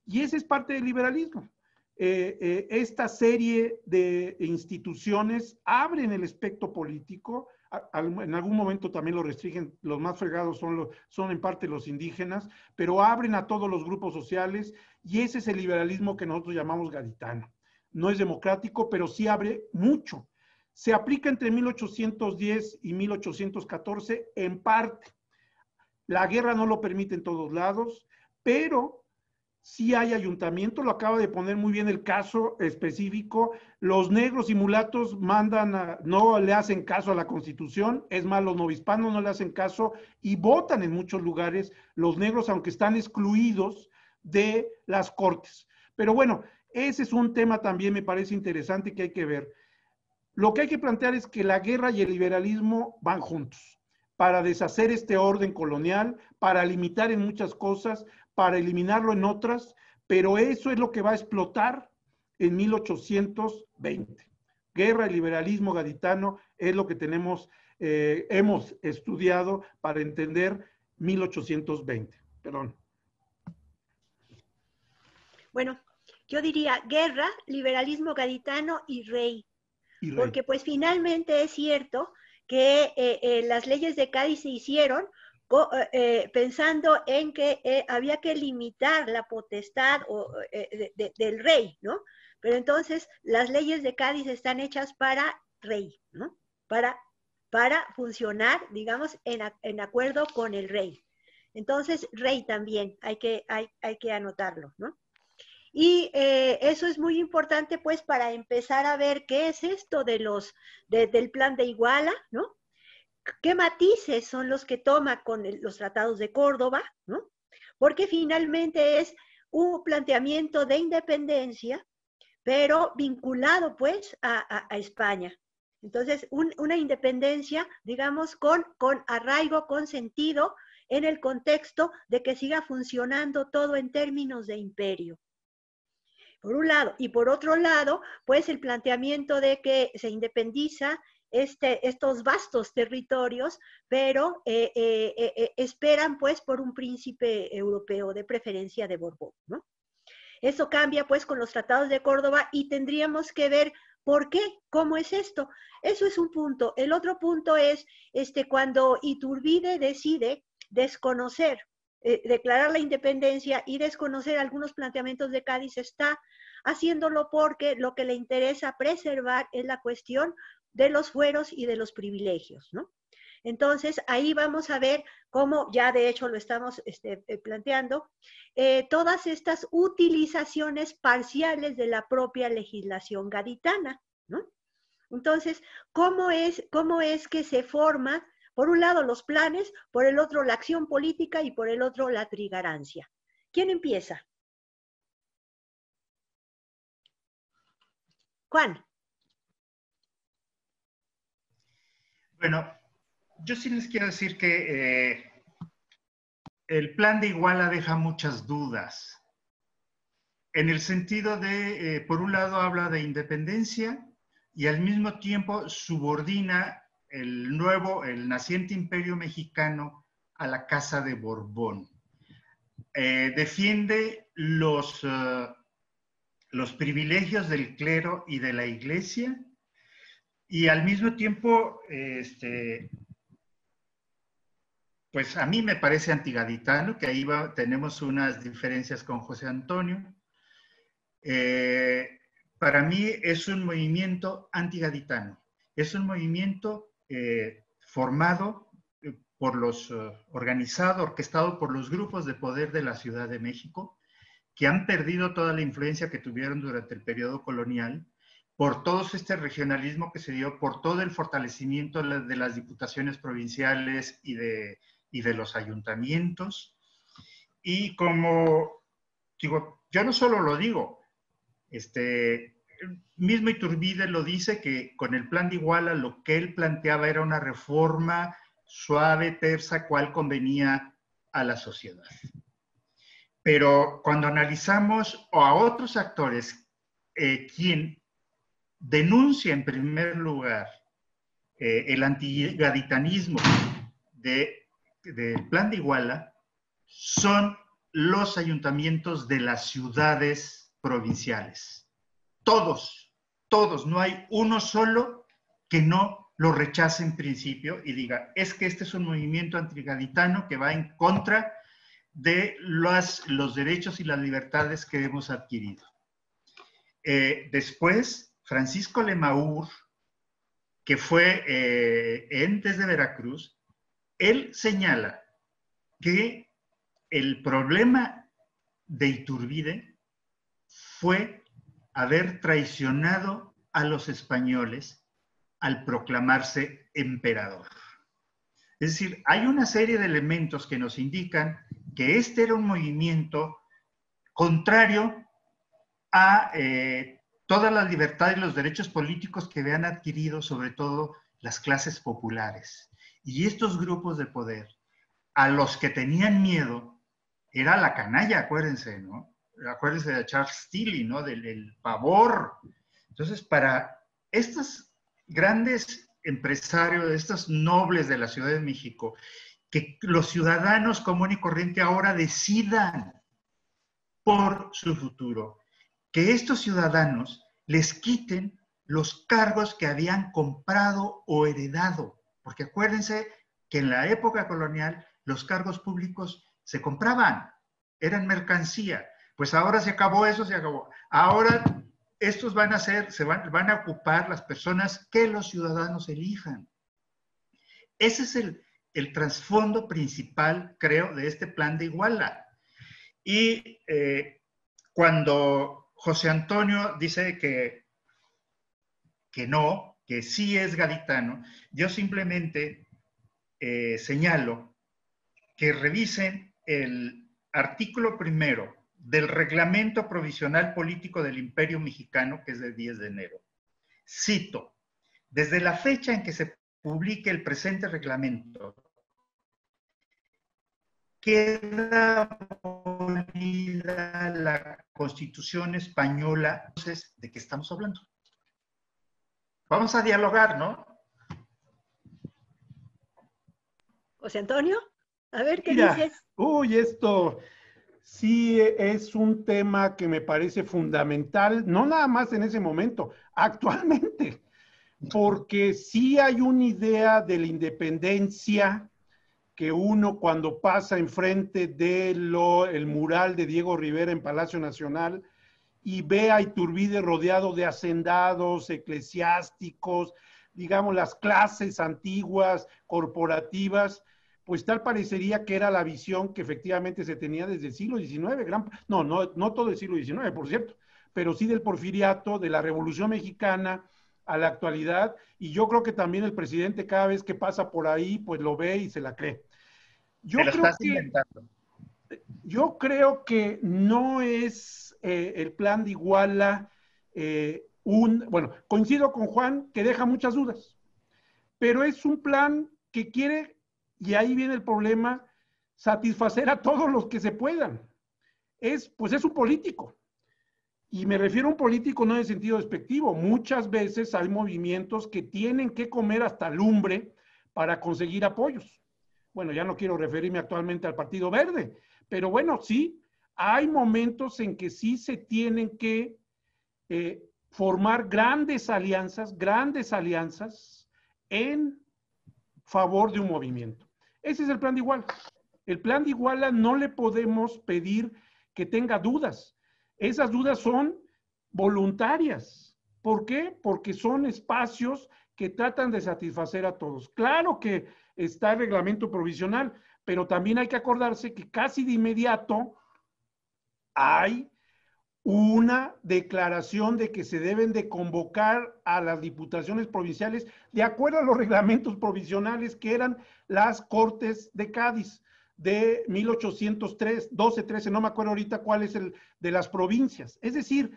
Y ese es parte del liberalismo. Eh, eh, esta serie de instituciones abren el espectro político, en algún momento también lo restringen, los más fregados son, los, son en parte los indígenas, pero abren a todos los grupos sociales y ese es el liberalismo que nosotros llamamos gaditano. No es democrático, pero sí abre mucho. Se aplica entre 1810 y 1814 en parte. La guerra no lo permite en todos lados, pero sí hay ayuntamiento, lo acaba de poner muy bien el caso específico. Los negros y mulatos mandan, no le hacen caso a la constitución, es más, los novispanos no le hacen caso y votan en muchos lugares los negros, aunque están excluidos de las cortes. Pero bueno, ese es un tema también me parece interesante que hay que ver. Lo que hay que plantear es que la guerra y el liberalismo van juntos para deshacer este orden colonial, para limitar en muchas cosas, para eliminarlo en otras, pero eso es lo que va a explotar en 1820. Guerra y liberalismo gaditano es lo que tenemos, eh, hemos estudiado para entender 1820. Perdón. Bueno, yo diría guerra, liberalismo gaditano y rey. Porque pues finalmente es cierto que eh, eh, las leyes de Cádiz se hicieron eh, pensando en que había que limitar la potestad del rey, ¿no? Pero entonces las leyes de Cádiz están hechas para rey, ¿no? Para, para funcionar, digamos, en, acuerdo con el rey. Entonces, rey también, hay que, hay, hay que anotarlo, ¿no? Y eso es muy importante, pues, para empezar a ver qué es esto de los, del plan de Iguala, ¿no? qué matices son los que toma con los tratados de Córdoba, ¿no? Porque finalmente es un planteamiento de independencia, pero vinculado pues a, España. Entonces, una independencia, digamos, con, con arraigo, con sentido, en el contexto de que siga funcionando todo en términos de imperio. Por un lado. Y por otro lado, pues el planteamiento de que se independiza este, estos vastos territorios, pero eh, eh, eh, esperan pues por un príncipe europeo, de preferencia de Borbón, ¿no? Eso cambia pues con los tratados de Córdoba y tendríamos que ver por qué, cómo es esto. Eso es un punto. El otro punto es este, cuando Iturbide decide desconocer, declarar la independencia y desconocer algunos planteamientos de Cádiz, está haciéndolo porque lo que le interesa preservar es la cuestión de los fueros y de los privilegios, ¿no? Entonces, ahí vamos a ver cómo, ya de hecho lo estamos este, eh, planteando, eh, todas estas utilizaciones parciales de la propia legislación gaditana, ¿no? Entonces, ¿cómo es, cómo es que se forma, por un lado, los planes, por el otro, la acción política y por el otro, la trigarancia? ¿Quién empieza? Juan. Bueno, yo sí les quiero decir que eh, el plan de Iguala deja muchas dudas. En el sentido de, eh, por un lado, habla de independencia y al mismo tiempo subordina el nuevo, el naciente imperio mexicano a la Casa de Borbón. Eh, defiende los, los privilegios del clero y de la iglesia y al mismo tiempo, este, pues a mí me parece antigaditano, que ahí tenemos unas diferencias con José Antonio. Eh, para mí es un movimiento antigaditano, es un movimiento eh, formado eh, por los, organizado, orquestado por los grupos de poder de la Ciudad de México, que han perdido toda la influencia que tuvieron durante el periodo colonial por todo este regionalismo que se dio, por todo el fortalecimiento de las diputaciones provinciales y de, de los ayuntamientos. Y como digo, yo no solo lo digo, este, mismo Iturbide lo dice que con el plan de Iguala lo que él planteaba era una reforma suave, tersa, cual convenía a la sociedad. Pero cuando analizamos a otros actores, eh, quien denuncia en primer lugar eh, el antigaditanismo de, del plan de Iguala son los ayuntamientos de las ciudades provinciales. Todos, todos, no hay uno solo que no lo rechace en principio y diga, es que este es un movimiento antigaditano que va en contra de los, derechos y las libertades que hemos adquirido. Eh, después, Francisco Lemaur, que fue eh, entes de Veracruz, él señala que el problema de Iturbide fue haber traicionado a los españoles al proclamarse emperador. Es decir, hay una serie de elementos que nos indican que este era un movimiento contrario a eh, todas las libertades y los derechos políticos que habían adquirido, sobre todo las clases populares. Y estos grupos de poder, a los que tenían miedo, era la canalla, acuérdense, ¿no? Acuérdense de Charles Steele, ¿no? Del, pavor. Entonces, para estos grandes empresarios, estos nobles de la Ciudad de México, que los ciudadanos común y corriente ahora decidan por su futuro, que estos ciudadanos les quiten los cargos que habían comprado o heredado, porque acuérdense que en la época colonial los cargos públicos se compraban, eran mercancía. Pues ahora se acabó eso, se acabó. Ahora estos van a ser, se van, van a ocupar las personas que los ciudadanos elijan. Ese es el, el trasfondo principal, creo, de este plan de Iguala. Y eh, cuando José Antonio dice que, que no, que sí es gaditano, yo simplemente eh, señalo que revisen el artículo primero del Reglamento Provisional Político del Imperio Mexicano, que es del 10 de enero. Cito, desde la fecha en que se publique el presente reglamento, queda abolida la Constitución española. Entonces, ¿de qué estamos hablando? Vamos a dialogar, ¿no? José Antonio, a ver qué dices. Uy, esto sí es un tema que me parece fundamental, no nada más en ese momento, actualmente, porque sí hay una idea de la independencia que uno cuando pasa enfrente de lo, el mural de Diego Rivera en Palacio Nacional y ve a Iturbide rodeado de hacendados, eclesiásticos, digamos las clases antiguas, corporativas, pues tal parecería que era la visión que efectivamente se tenía desde el siglo XIX, gran, no, no, no todo el siglo XIX, por cierto, pero sí del porfiriato, de la Revolución Mexicana, a la actualidad y yo creo que también el presidente cada vez que pasa por ahí, pues lo ve y se la cree. Yo, creo, que, yo creo que no es eh, el plan de Iguala eh, un, bueno, coincido con Juan que deja muchas dudas, pero es un plan que quiere, y ahí viene el problema, satisfacer a todos los que se puedan. Es, pues es un político, y me refiero a un político no en sentido despectivo. Muchas veces hay movimientos que tienen que comer hasta lumbre para conseguir apoyos. Bueno, ya no quiero referirme actualmente al Partido Verde, pero bueno, sí, hay momentos en que sí se tienen que eh, formar grandes alianzas, grandes alianzas en favor de un movimiento. Ese es el plan de Iguala. El plan de Iguala no le podemos pedir que tenga dudas esas dudas son voluntarias. ¿Por qué? Porque son espacios que tratan de satisfacer a todos. Claro que está el reglamento provisional, pero también hay que acordarse que casi de inmediato hay una declaración de que se deben de convocar a las diputaciones provinciales de acuerdo a los reglamentos provisionales que eran las Cortes de Cádiz de 1803, 12, 13, no me acuerdo ahorita cuál es el de las provincias. Es decir,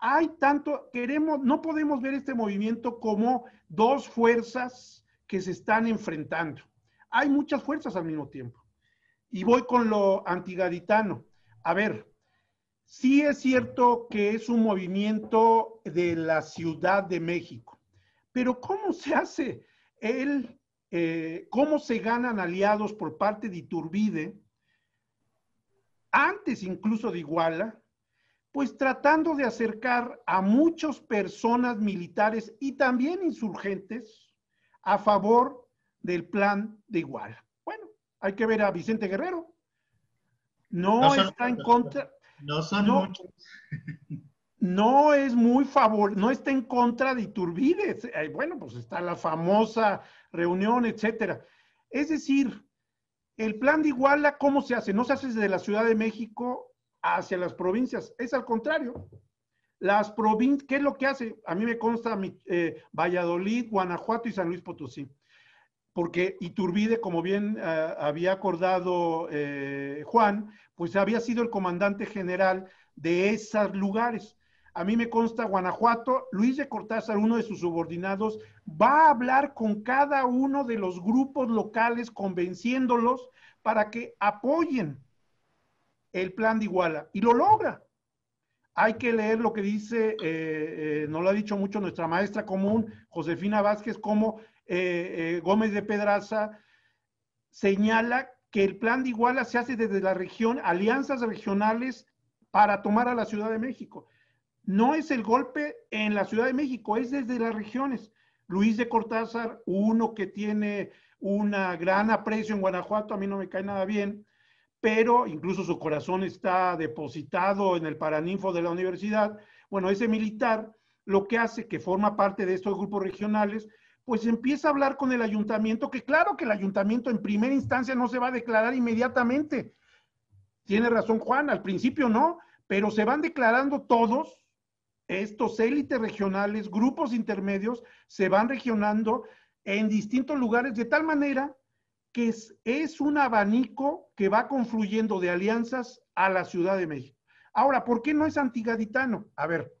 hay tanto, queremos, no podemos ver este movimiento como dos fuerzas que se están enfrentando. Hay muchas fuerzas al mismo tiempo. Y voy con lo antigaditano. A ver, sí es cierto que es un movimiento de la Ciudad de México, pero ¿cómo se hace el eh, cómo se ganan aliados por parte de Iturbide, antes incluso de Iguala, pues tratando de acercar a muchas personas militares y también insurgentes a favor del plan de Iguala. Bueno, hay que ver a Vicente Guerrero. No, está en contra. No son muchos. no es muy favor, no está en contra de Iturbide. Eh, bueno, pues está la famosa reunión, etcétera. Es decir, el plan de Iguala, ¿cómo se hace? No se hace desde la Ciudad de México hacia las provincias, es al contrario. Las provincias, ¿qué es lo que hace? A mí me consta eh, Valladolid, Guanajuato y San Luis Potosí. Porque Iturbide, como bien eh, había acordado Juan, pues había sido el comandante general de esos lugares. A mí me consta Guanajuato, Luis de Cortázar, uno de sus subordinados, va a hablar con cada uno de los grupos locales, convenciéndolos para que apoyen el plan de Iguala. Y lo logra. Hay que leer lo que dice, eh, eh, nos lo ha dicho mucho nuestra maestra común, Josefina Vázquez, como eh, Gómez de Pedraza señala que el plan de Iguala se hace desde la región, alianzas regionales para tomar a la Ciudad de México no es el golpe en la Ciudad de México, es desde las regiones. Luis de Cortázar, uno que tiene una gran aprecio en Guanajuato, a mí no me cae nada bien, pero incluso su corazón está depositado en el Paraninfo de la universidad. Bueno, ese militar lo que hace, que forma parte de estos grupos regionales, pues empieza a hablar con el ayuntamiento, que claro que el ayuntamiento en primera instancia no se va a declarar inmediatamente. Tiene razón Juan, al principio no, pero se van declarando todos estos élites regionales, grupos intermedios, se van regionando en distintos lugares de tal manera que es, un abanico que va confluyendo de alianzas a la Ciudad de México. Ahora, ¿por qué no es antigaditano? A ver,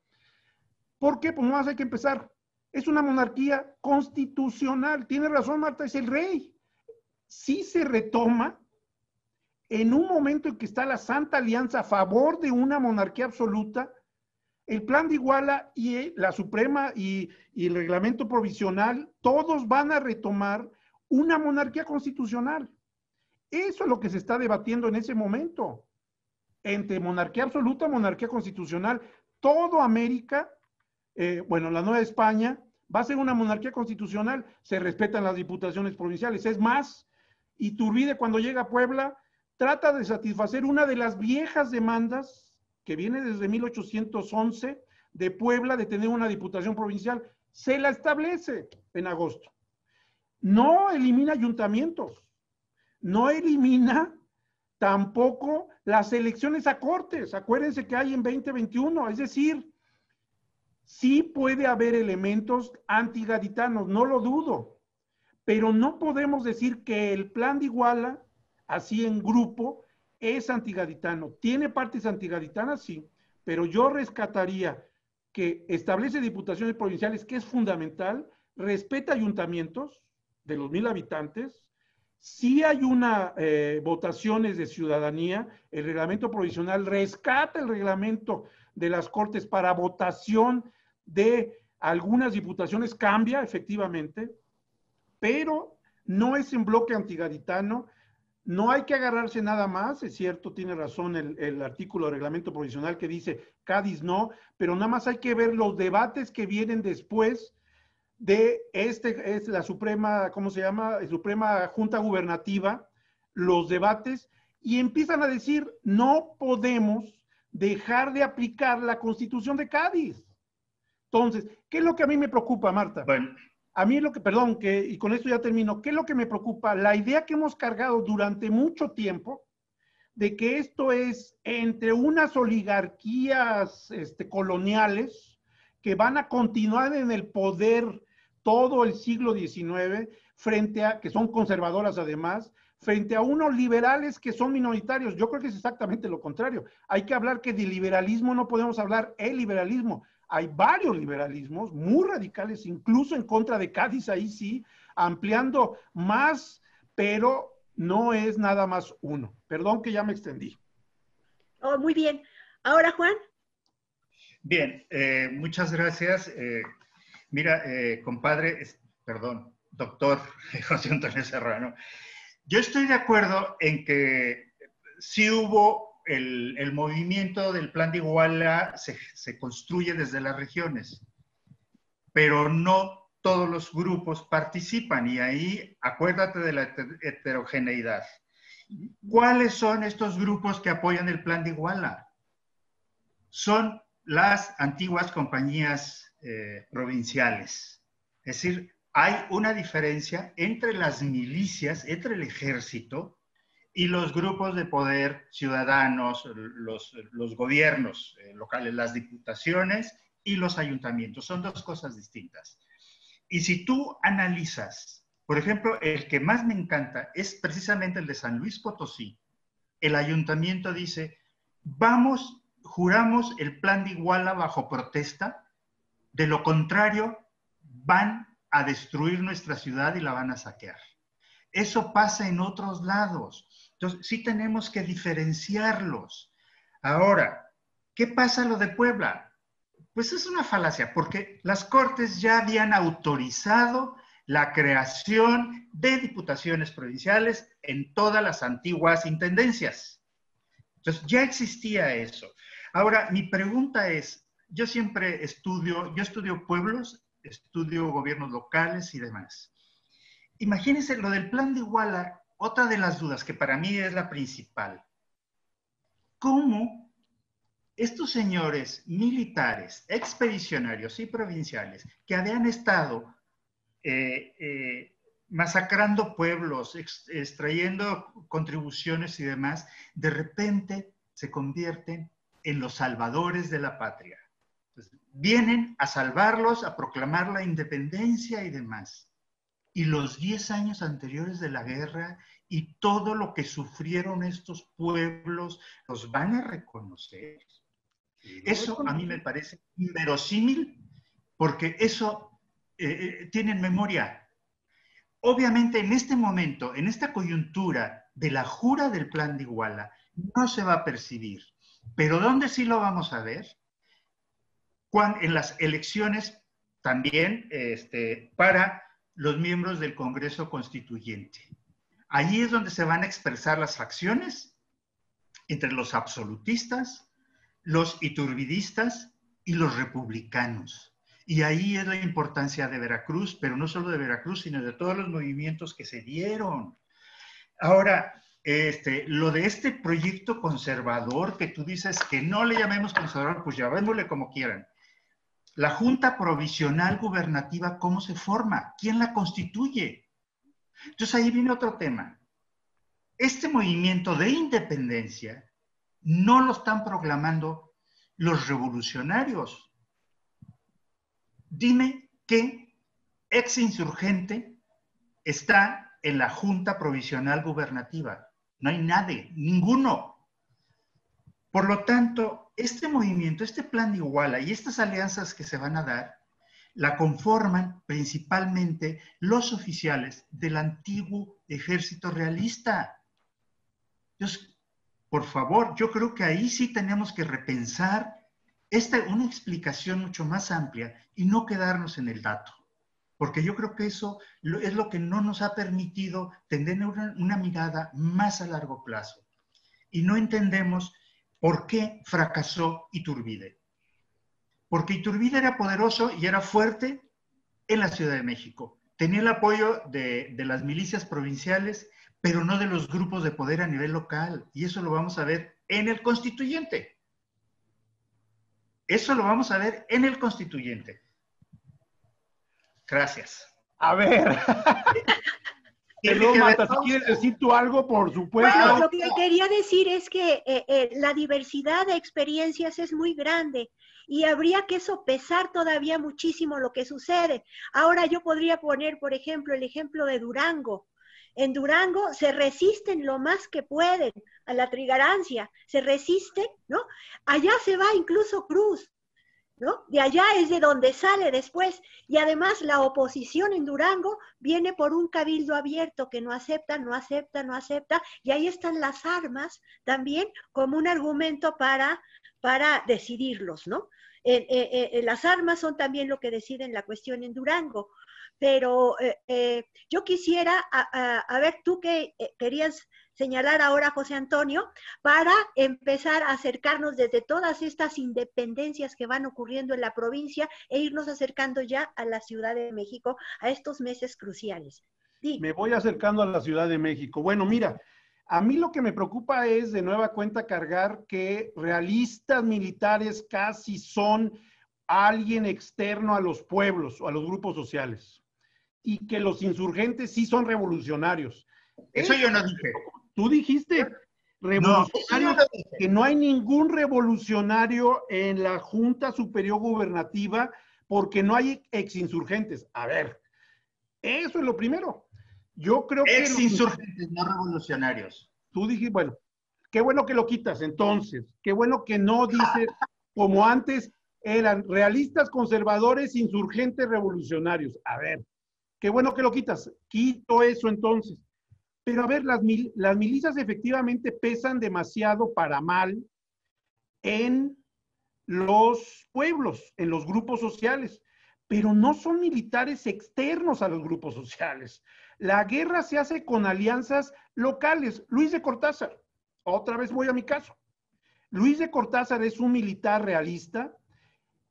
¿por qué? Pues más hay que empezar. Es una monarquía constitucional. Tiene razón, Marta, es el rey. Si se retoma en un momento en que está la Santa Alianza a favor de una monarquía absoluta, el plan de Iguala y eh, la Suprema y, el reglamento provisional, todos van a retomar una monarquía constitucional. Eso es lo que se está debatiendo en ese momento. Entre monarquía absoluta, monarquía constitucional. Todo América, eh, bueno, la Nueva España, va a ser una monarquía constitucional. Se respetan las diputaciones provinciales. Es más, Iturbide cuando llega a Puebla trata de satisfacer una de las viejas demandas que viene desde 1811 de Puebla de tener una diputación provincial, se la establece en agosto. No elimina ayuntamientos, no elimina tampoco las elecciones a cortes. Acuérdense que hay en 2021, es decir, sí puede haber elementos antigaditanos, no lo dudo, pero no podemos decir que el plan de Iguala, así en grupo, es antigaditano. ¿Tiene partes antigaditanas? Sí, pero yo rescataría que establece diputaciones provinciales, que es fundamental, respeta ayuntamientos de los mil habitantes, si hay una eh, votaciones de ciudadanía, el reglamento provisional rescata el reglamento de las Cortes para votación de algunas diputaciones, cambia efectivamente, pero no es en bloque antigaditano, no hay que agarrarse nada más, es cierto, tiene razón el, artículo de reglamento provisional que dice Cádiz no, pero nada más hay que ver los debates que vienen después de este, es la Suprema, ¿cómo se llama? Suprema Junta Gubernativa, los debates, y empiezan a decir, no podemos dejar de aplicar la Constitución de Cádiz. Entonces, ¿qué es lo que a mí me preocupa, Marta? Bueno, a mí lo que, perdón, que, y con esto ya termino, ¿qué es lo que me preocupa? La idea que hemos cargado durante mucho tiempo de que esto es entre unas oligarquías este, coloniales que van a continuar en el poder todo el siglo XIX, frente a, que son conservadoras además, frente a unos liberales que son minoritarios. Yo creo que es exactamente lo contrario. Hay que hablar que de liberalismo no podemos hablar el liberalismo, hay varios liberalismos muy radicales, incluso en contra de Cádiz, ahí sí, ampliando más, pero no es nada más uno. Perdón que ya me extendí. Oh, muy bien. Ahora, Juan. Bien, eh, muchas gracias. Eh, mira, eh, compadre, perdón, doctor José Antonio Serrano, yo estoy de acuerdo en que sí hubo el, movimiento del plan de Iguala se, construye desde las regiones, pero no todos los grupos participan y ahí acuérdate de la heterogeneidad. ¿Cuáles son estos grupos que apoyan el plan de Iguala? Son las antiguas compañías eh, provinciales. Es decir, hay una diferencia entre las milicias, entre el ejército y los grupos de poder ciudadanos, los, los gobiernos eh, locales, las diputaciones y los ayuntamientos. Son dos cosas distintas. Y si tú analizas, por ejemplo, el que más me encanta es precisamente el de San Luis Potosí. El ayuntamiento dice, vamos, juramos el plan de Iguala bajo protesta, de lo contrario van a destruir nuestra ciudad y la van a saquear. Eso pasa en otros lados. Entonces, sí tenemos que diferenciarlos. Ahora, ¿qué pasa lo de Puebla? Pues es una falacia, porque las Cortes ya habían autorizado la creación de diputaciones provinciales en todas las antiguas intendencias. Entonces, ya existía eso. Ahora, mi pregunta es, yo siempre estudio, yo estudio pueblos, estudio gobiernos locales y demás. Imagínense lo del plan de Iguala, otra de las dudas que para mí es la principal. ¿Cómo estos señores militares, expedicionarios y provinciales que habían estado eh, eh, masacrando pueblos, extrayendo contribuciones y demás, de repente se convierten en los salvadores de la patria. vienen a salvarlos, a proclamar la independencia y demás. Y los 10 años anteriores de la guerra y todo lo que sufrieron estos pueblos, los van a reconocer. Eso a mí me parece inverosímil porque eso eh, eh, tiene memoria. Obviamente en este momento, en esta coyuntura de la jura del plan de Iguala, no se va a percibir. Pero ¿dónde sí lo vamos a ver? Cuando, en las elecciones también este, para los miembros del Congreso Constituyente. Allí es donde se van a expresar las facciones entre los absolutistas, los iturbidistas y los republicanos. Y ahí es la importancia de Veracruz, pero no solo de Veracruz, sino de todos los movimientos que se dieron. Ahora, este, lo de este proyecto conservador que tú dices que no le llamemos conservador, pues llamémosle como quieran. La Junta Provisional Gubernativa, ¿cómo se forma? ¿Quién la constituye? Entonces ahí viene otro tema. Este movimiento de independencia no lo están proclamando los revolucionarios. Dime qué ex insurgente está en la Junta Provisional Gubernativa. No hay nadie, ninguno. Por lo tanto, este movimiento, este plan de Iguala y estas alianzas que se van a dar, la conforman principalmente los oficiales del antiguo ejército realista. Entonces, por favor, yo creo que ahí sí tenemos que repensar esta, una explicación mucho más amplia y no quedarnos en el dato, porque yo creo que eso es lo que no nos ha permitido tener una, una mirada más a largo plazo. Y no entendemos por qué fracasó Iturbide. Porque Iturbide era poderoso y era fuerte en la Ciudad de México. Tenía el apoyo de, de las milicias provinciales pero no de los grupos de poder a nivel local. Y eso lo vamos a ver en el constituyente. Eso lo vamos a ver en el constituyente. Gracias. A ver. Marta, si quieres decir tú algo, por supuesto. Bueno, lo que quería decir es que eh, eh, la diversidad de experiencias es muy grande y habría que sopesar todavía muchísimo lo que sucede. Ahora yo podría poner, por ejemplo, el ejemplo de Durango. En Durango se resisten lo más que pueden a la trigarancia, se resisten, ¿no? Allá se va incluso Cruz, ¿no? De allá es de donde sale después. Y además la oposición en Durango viene por un cabildo abierto que no acepta, no acepta, no acepta. Y ahí están las armas también como un argumento para, para decidirlos, ¿no? Eh, eh, eh, las armas son también lo que deciden la cuestión en Durango pero yo quisiera, a, ver, tú que querías señalar ahora José Antonio, para empezar a acercarnos desde todas estas independencias que van ocurriendo en la provincia e irnos acercando ya a la Ciudad de México a estos meses cruciales. Me voy acercando a la Ciudad de México. Bueno, mira, a mí lo que me preocupa es de nueva cuenta cargar que realistas militares casi son alguien externo a los pueblos o a los grupos sociales y que los insurgentes sí son revolucionarios. Eso yo no dije. Tú dijiste revolucionario, que no hay ningún revolucionario en la Junta Superior Gubernativa porque no hay exinsurgentes. A ver, eso es lo primero. Yo creo que... Exinsurgentes, no revolucionarios. Tú dijiste, bueno, qué bueno que lo quitas entonces. Qué bueno que no dices como antes eran realistas, conservadores, insurgentes, revolucionarios. A ver, qué bueno que lo quitas. Quito eso entonces. Pero a ver, las, milicias efectivamente pesan demasiado para mal en los pueblos, en los grupos sociales, pero no son militares externos a los grupos sociales. La guerra se hace con alianzas locales. Luis de Cortázar, otra vez voy a mi caso. Luis de Cortázar es un militar realista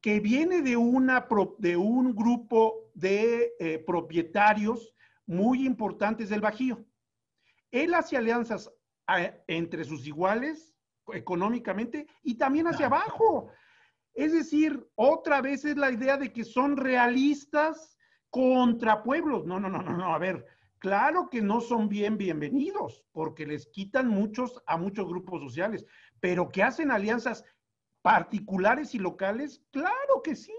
que viene de un grupo de eh, propietarios muy importantes del Bajío. Él hace alianzas entre sus iguales económicamente y también hacia abajo. Es decir, otra vez es la idea de que son realistas contra pueblos. No, no, no, no, no. A ver, claro que no son bien bienvenidos porque les quitan muchos a muchos grupos sociales, pero que hacen alianzas particulares y locales, claro que sí.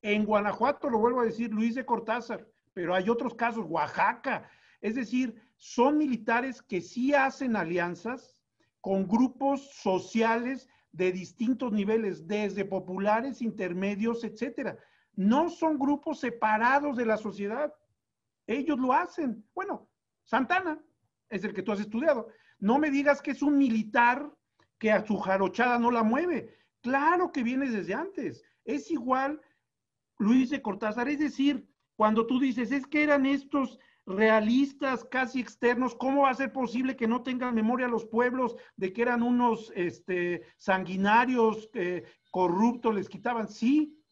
En Guanajuato, lo vuelvo a decir, Luis de Cortázar, pero hay otros casos, Oaxaca. Es decir, son militares que sí hacen alianzas con grupos sociales de distintos niveles, desde populares, intermedios, etcétera. No son grupos separados de la sociedad. Ellos lo hacen. Bueno, Santana es el que tú has estudiado. No me digas que es un militar que a su jarochada no la mueve. Claro que viene desde antes. Es igual Luis de Cortázar. Es decir, cuando tú dices, es que eran estos realistas, casi externos, ¿cómo va a ser posible que no tengan memoria los pueblos de que eran unos este, sanguinarios, eh, corruptos, les quitaban? Sí,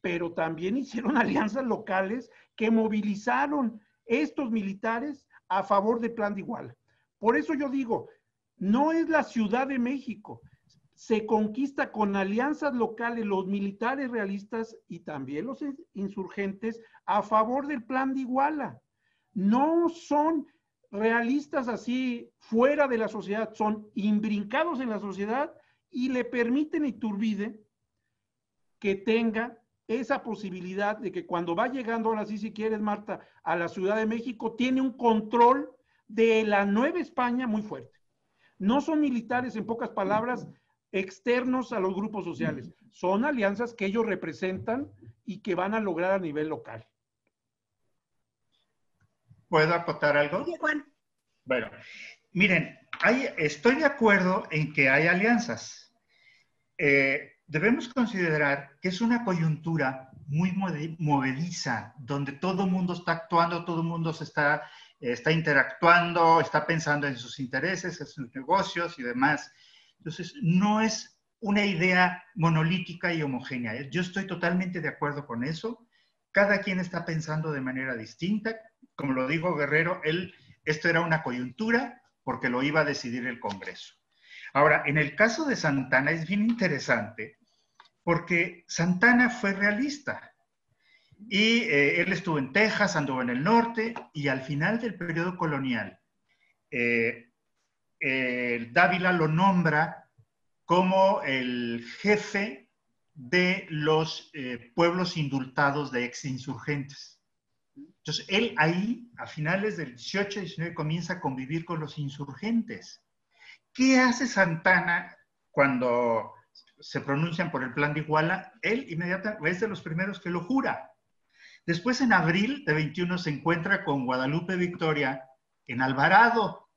pero también hicieron alianzas locales que movilizaron estos militares a favor del plan de igual. Por eso yo digo, no es la Ciudad de México. Se conquista con alianzas locales los militares realistas y también los insurgentes a favor del plan de Iguala. No son realistas así fuera de la sociedad, son imbrincados en la sociedad y le permiten a Iturbide que tenga esa posibilidad de que cuando va llegando, ahora sí, si quieres, Marta, a la Ciudad de México, tiene un control de la Nueva España muy fuerte. No son militares, en pocas palabras, externos a los grupos sociales. Son alianzas que ellos representan y que van a lograr a nivel local. ¿Puedo acotar algo? Sí, Juan. Bueno, miren, estoy de acuerdo en que hay alianzas. Eh, debemos considerar que es una coyuntura muy movediza, donde todo el mundo está actuando, todo el mundo se está está interactuando, está pensando en sus intereses, en sus negocios y demás. Entonces, no es una idea monolítica y homogénea. Yo estoy totalmente de acuerdo con eso. Cada quien está pensando de manera distinta. Como lo dijo Guerrero, él, esto era una coyuntura porque lo iba a decidir el Congreso. Ahora, en el caso de Santana es bien interesante porque Santana fue realista. Y eh, él estuvo en Texas, anduvo en el norte, y al final del periodo colonial, eh, Dávila lo nombra como el jefe de los eh, pueblos indultados de exinsurgentes. Entonces, él ahí, a finales del 18 y 19, comienza a convivir con los insurgentes. ¿Qué hace Santana cuando se pronuncian por el plan de Iguala? Él inmediatamente es de los primeros que lo jura. Después, en abril de 21, se encuentra con Guadalupe Victoria en Alvarado.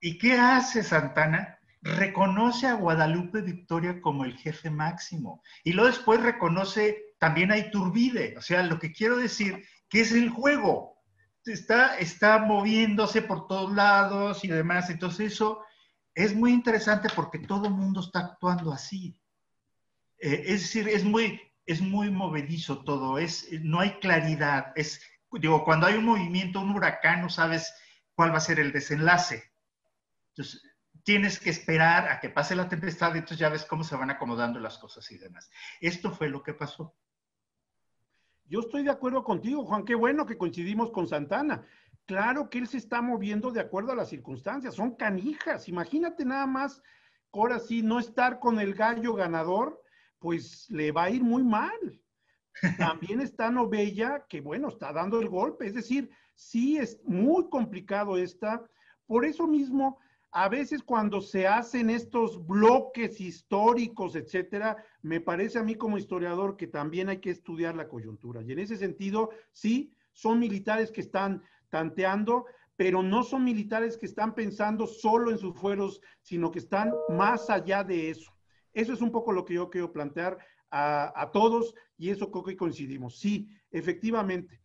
¿Y qué hace Santana? Reconoce a Guadalupe Victoria como el jefe máximo. Y luego después reconoce también a Iturbide. O sea, lo que quiero decir, que es el juego. está, está moviéndose por todos lados y demás. Entonces eso es muy interesante porque todo el mundo está actuando así. Eh, es decir, es muy, es muy movedizo todo, es, no hay claridad. Es, digo, cuando hay un movimiento, un huracán, no sabes cuál va a ser el desenlace. Entonces, tienes que esperar a que pase la tempestad y entonces ya ves cómo se van acomodando las cosas y demás. Esto fue lo que pasó. Yo estoy de acuerdo contigo, Juan. Qué bueno que coincidimos con Santana. Claro que él se está moviendo de acuerdo a las circunstancias. Son canijas. Imagínate nada más, ahora sí, no estar con el gallo ganador, pues le va a ir muy mal. También está Novella, que bueno, está dando el golpe. Es decir, sí es muy complicado esta. Por eso mismo, a veces cuando se hacen estos bloques históricos, etcétera, me parece a mí como historiador que también hay que estudiar la coyuntura. Y en ese sentido, sí, son militares que están tanteando, pero no son militares que están pensando solo en sus fueros, sino que están más allá de eso. Eso es un poco lo que yo quiero plantear a, a todos y eso creo que coincidimos. Sí, efectivamente.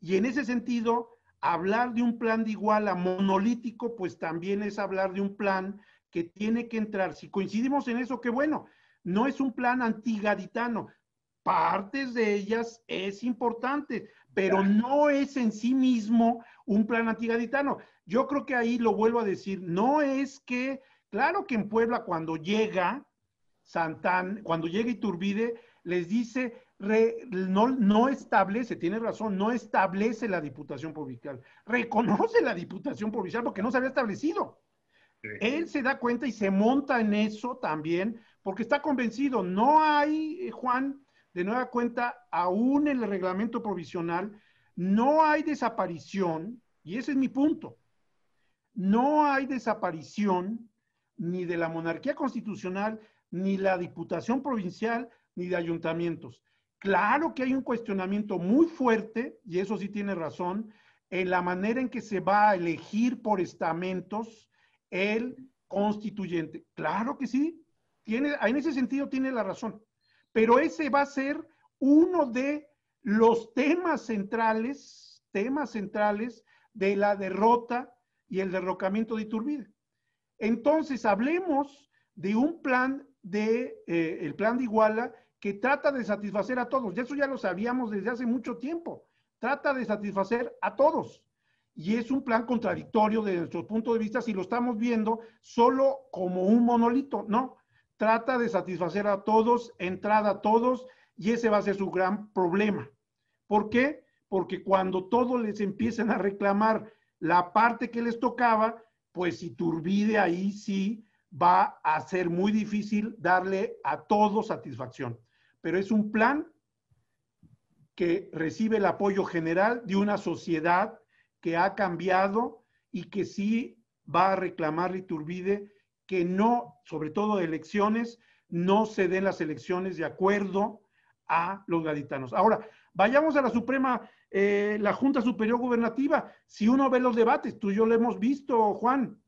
Y en ese sentido, hablar de un plan de iguala monolítico, pues también es hablar de un plan que tiene que entrar. Si coincidimos en eso, qué bueno. No es un plan antigaditano. Partes de ellas es importante, pero no es en sí mismo un plan antigaditano. Yo creo que ahí lo vuelvo a decir, no es que, claro que en Puebla cuando llega Santán, cuando llega Iturbide, les dice, no, no, establece, tiene razón, no establece la diputación provincial, reconoce la diputación provincial porque no se había establecido. Él se da cuenta y se monta en eso también porque está convencido, no hay, eh, Juan, de nueva cuenta, aún en el reglamento provisional, no hay desaparición, y ese es mi punto, no hay desaparición ni de la monarquía constitucional, ni la diputación provincial, ni de ayuntamientos. Claro que hay un cuestionamiento muy fuerte, y eso sí tiene razón, en la manera en que se va a elegir por estamentos el constituyente. Claro que sí, tiene, en ese sentido tiene la razón. Pero ese va a ser uno de los temas centrales, temas centrales de la derrota y el derrocamiento de Iturbide. Entonces, hablemos de un plan de, eh, el plan de Iguala que trata de satisfacer a todos. Y eso ya lo sabíamos desde hace mucho tiempo. Trata de satisfacer a todos. Y es un plan contradictorio desde nuestro punto de vista si lo estamos viendo solo como un monolito. No, trata de satisfacer a todos, entrada a todos, y ese va a ser su gran problema. ¿Por qué? Porque cuando todos les empiecen a reclamar la parte que les tocaba, pues si turbide ahí sí va a ser muy difícil darle a todos satisfacción pero es un plan que recibe el apoyo general de una sociedad que ha cambiado y que sí va a reclamar Iturbide que no, sobre todo de elecciones, no se den las elecciones de acuerdo a los gaditanos. Ahora, vayamos a la Suprema, eh, la Junta Superior Gubernativa. Si uno ve los debates, tú y yo lo hemos visto, Juan,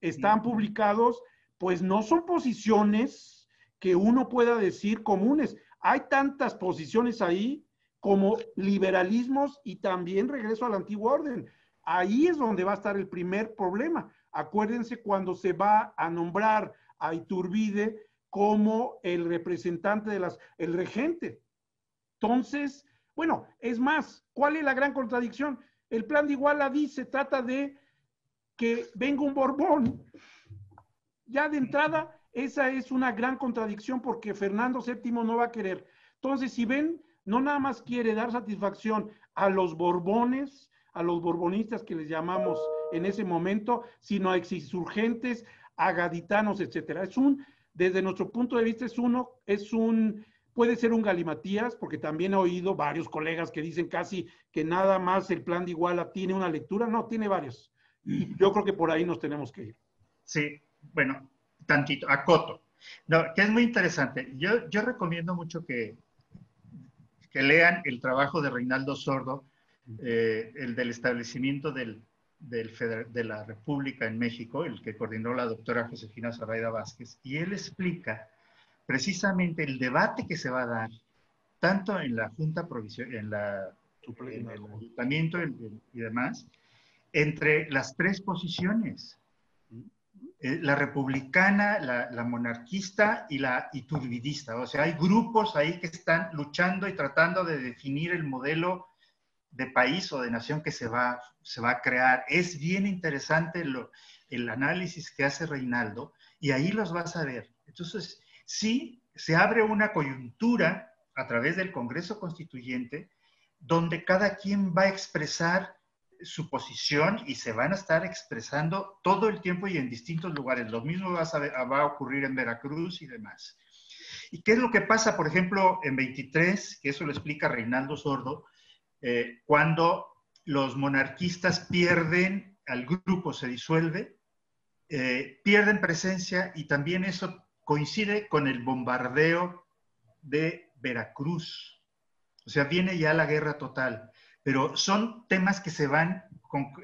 están publicados, pues no son posiciones que uno pueda decir comunes hay tantas posiciones ahí como liberalismos y también regreso al antiguo orden. Ahí es donde va a estar el primer problema. Acuérdense cuando se va a nombrar a Iturbide como el representante de las, el regente. Entonces, bueno, es más, ¿cuál es la gran contradicción? El plan de Iguala dice, trata de que venga un Borbón. Ya de entrada, esa es una gran contradicción porque Fernando VII no va a querer. Entonces, si ven, no nada más quiere dar satisfacción a los borbones, a los borbonistas que les llamamos en ese momento, sino a exinsurgentes, a gaditanos, etcétera. Es un, desde nuestro punto de vista, es uno, es un, puede ser un galimatías, porque también he oído varios colegas que dicen casi que nada más el plan de Iguala tiene una lectura. No, tiene varios. Y yo creo que por ahí nos tenemos que ir. Sí, bueno, tantito, a Coto. No, que es muy interesante. Yo, yo recomiendo mucho que, que lean el trabajo de Reinaldo Sordo, eh, el del establecimiento del, del de la República en México, el que coordinó la doctora Josefina Zoraida Vázquez, y él explica precisamente el debate que se va a dar tanto en la Junta Provisional, en la en el ayuntamiento y demás, entre las tres posiciones, eh, la republicana, la, monarquista y la iturbidista. O sea, hay grupos ahí que están luchando y tratando de definir el modelo de país o de nación que se va, se va a crear. Es bien interesante el análisis que hace Reinaldo y ahí los vas a ver. Entonces, sí, se abre una coyuntura a través del Congreso Constituyente donde cada quien va a expresar su posición y se van a estar expresando todo el tiempo y en distintos lugares. Lo mismo va a, va a ocurrir en Veracruz y demás. ¿Y qué es lo que pasa, por ejemplo, en 23, que eso lo explica Reinaldo Sordo, eh, cuando los monarquistas pierden, al grupo se disuelve, eh, pierden presencia y también eso coincide con el bombardeo de Veracruz. O sea, viene ya la guerra total pero son temas que se van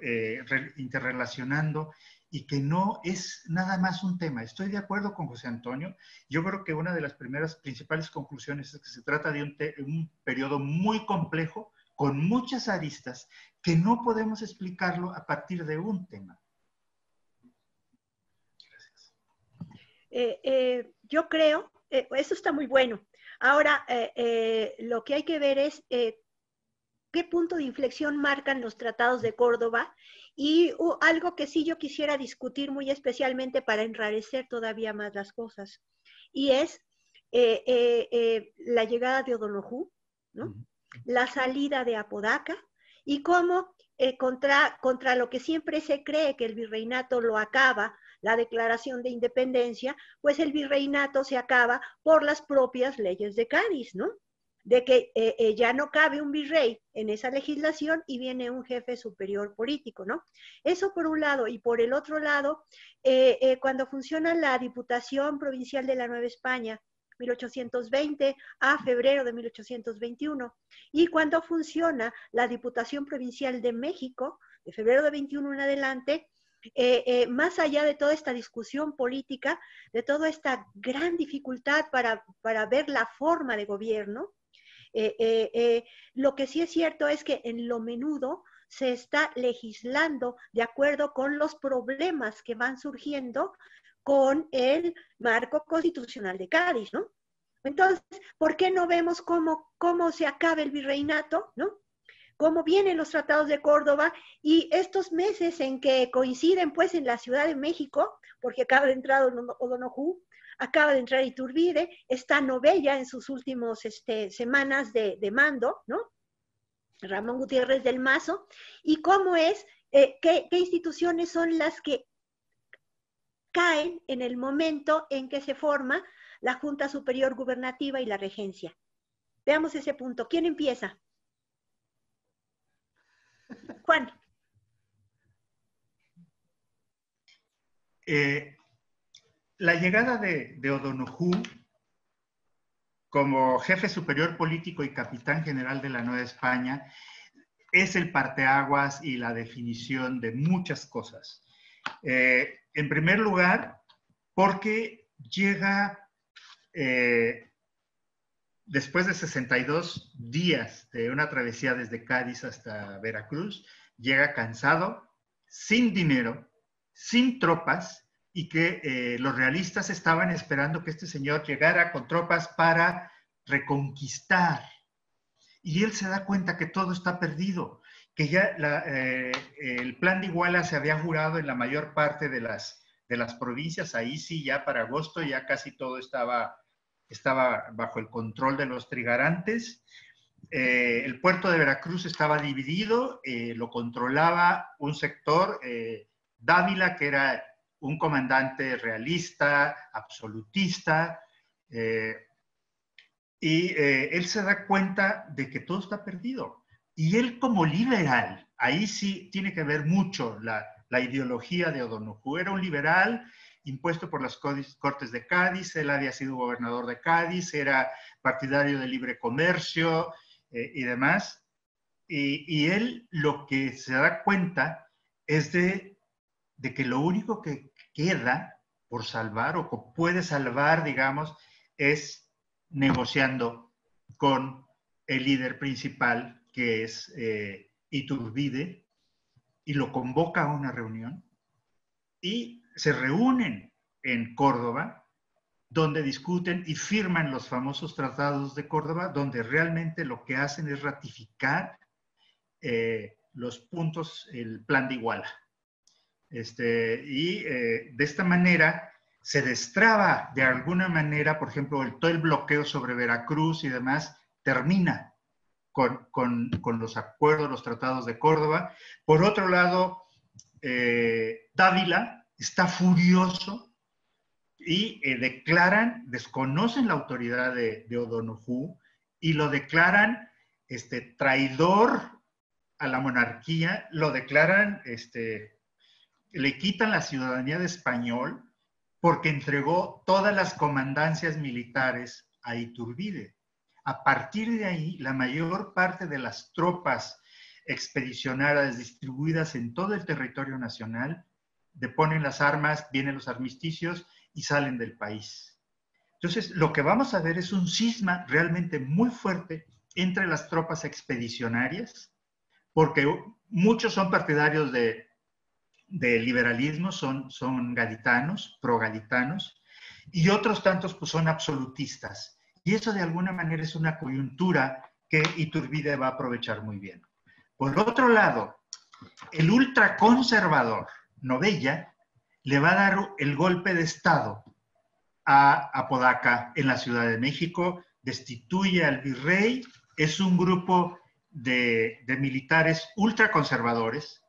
eh, interrelacionando y que no es nada más un tema. Estoy de acuerdo con José Antonio. Yo creo que una de las primeras principales conclusiones es que se trata de un, periodo muy complejo, con muchas aristas, que no podemos explicarlo a partir de un tema. Eh, eh, yo creo, eso está muy bueno. Ahora, lo que hay que ver es qué punto de inflexión marcan los tratados de Córdoba. Y algo que sí yo quisiera discutir muy especialmente para enrarecer todavía más las cosas, y es eh, eh, eh, la llegada de O'Donoghue, la salida de Apodaca y cómo contra, contra lo que siempre se cree que el virreinato lo acaba, la declaración de independencia, pues el virreinato se acaba por las propias leyes de Cádiz, ¿no? De que eh, eh, ya no cabe un virrey en esa legislación y viene un jefe superior político, ¿no? Eso por un lado. Y por el otro lado, eh, cuando funciona la Diputación Provincial de la Nueva España, 1820 a febrero de 1821, y cuando funciona la Diputación Provincial de México, de febrero de 21 en adelante, más allá de toda esta discusión política, de toda esta gran dificultad para, para ver la forma de gobierno, eh, eh, eh, lo que sí es cierto es que en lo menudo se está legislando de acuerdo con los problemas que van surgiendo con el marco constitucional de Cádiz, ¿no? Entonces, ¿por qué no vemos cómo, cómo se acaba el virreinato, ¿no? Cómo vienen los tratados de Córdoba y estos meses en que coinciden pues en la Ciudad de México, porque acaba de entrar O'Donoghue, acaba de entrar Iturbide, está Novella en sus últimas este, semanas de, mando, ¿no? Ramón Gutiérrez del Mazo, y cómo es, eh, qué, instituciones son las que caen en el momento en que se forma la Junta Superior Gubernativa y la Regencia. Veamos ese punto. ¿Quién empieza? Juan. Eh, la llegada de, de como jefe superior político y capitán general de la Nueva España es el parteaguas y la definición de muchas cosas. Eh, en primer lugar, porque llega eh, después de 62 días de una travesía desde Cádiz hasta Veracruz, llega cansado, sin dinero, sin tropas y que eh, los realistas estaban esperando que este señor llegara con tropas para reconquistar. Y él se da cuenta que todo está perdido, que ya eh, el plan de Iguala se había jurado en la mayor parte de las, de las provincias, ahí sí, ya para agosto ya casi todo estaba, estaba bajo el control de los trigarantes. Eh, el puerto de Veracruz estaba dividido, lo controlaba un sector, Dávila, que era un comandante realista, absolutista, eh, y eh, él se da cuenta de que todo está perdido. Y él como liberal, ahí sí tiene que ver mucho la, ideología de O'Donoghue. Era un liberal impuesto por las Cortes de Cádiz, él había sido gobernador de Cádiz, era partidario del libre comercio eh, y demás. Y, él lo que se da cuenta es de, de que lo único que queda por salvar o puede salvar, digamos, es negociando con el líder principal que es eh, Iturbide, y lo convoca a una reunión y se reúnen en Córdoba, donde discuten y firman los famosos tratados de Córdoba, donde realmente lo que hacen es ratificar eh, los puntos, el plan de Iguala. Este, y eh, de esta manera se destraba de alguna manera, por ejemplo, el, todo el bloqueo sobre Veracruz y demás, termina con, los acuerdos, los tratados de Córdoba. Por otro lado, eh, Dávila está furioso y eh, declaran, desconocen la autoridad de, de y lo declaran este, traidor a la monarquía, lo declaran, este, le quitan la ciudadanía de español porque entregó todas las comandancias militares a Iturbide. A partir de ahí, la mayor parte de las tropas expedicionarias distribuidas en todo el territorio nacional deponen las armas, vienen los armisticios y salen del país. Entonces, lo que vamos a ver es un cisma realmente muy fuerte entre las tropas expedicionarias, porque muchos son partidarios de, liberalismo, son, son gaditanos, pro-gaditanos, y otros tantos pues, son absolutistas. Y eso de alguna manera es una coyuntura que Iturbide va a aprovechar muy bien. Por otro lado, el ultraconservador Novella le va a dar el golpe de Estado a Apodaca en la Ciudad de México, destituye al virrey, es un grupo de, de militares ultraconservadores,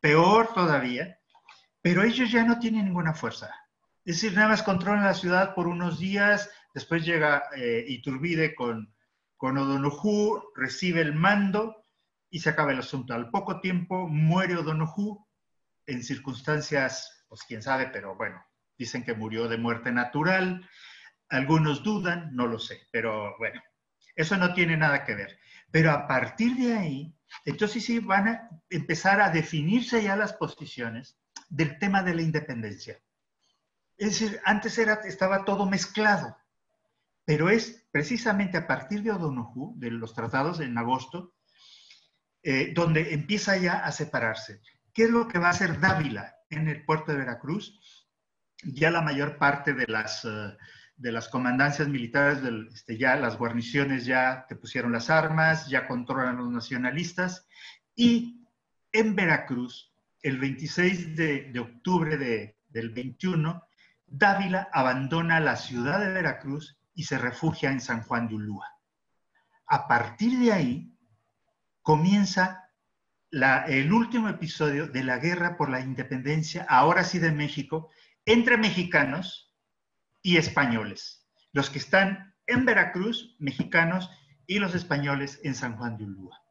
peor todavía, pero ellos ya no tienen ninguna fuerza. Es decir, nada más controlan la ciudad por unos días, Después llega eh, Iturbide con, con O'Donoghue, recibe el mando y se acaba el asunto. Al poco tiempo muere O'Donoghue en circunstancias, pues quién sabe, pero bueno, dicen que murió de muerte natural. Algunos dudan, no lo sé, pero bueno, eso no tiene nada que ver. Pero a partir de ahí, entonces sí van a empezar a definirse ya las posiciones del tema de la independencia. Es decir, antes era, estaba todo mezclado. Pero es precisamente a partir de O'Donoghue, de los tratados en agosto, eh, donde empieza ya a separarse. ¿Qué es lo que va a hacer Dávila en el puerto de Veracruz? Ya la mayor parte de las, eh, de las comandancias militares, del, este, ya las guarniciones ya te pusieron las armas, ya controlan los nacionalistas. Y en Veracruz, el 26 de, octubre del 21, Dávila abandona la ciudad de Veracruz y se refugia en San Juan de Ulúa. A partir de ahí comienza el último episodio de la guerra por la independencia, ahora sí de México, entre mexicanos y españoles. Los que están en Veracruz, mexicanos, y los españoles en San Juan de Ulúa.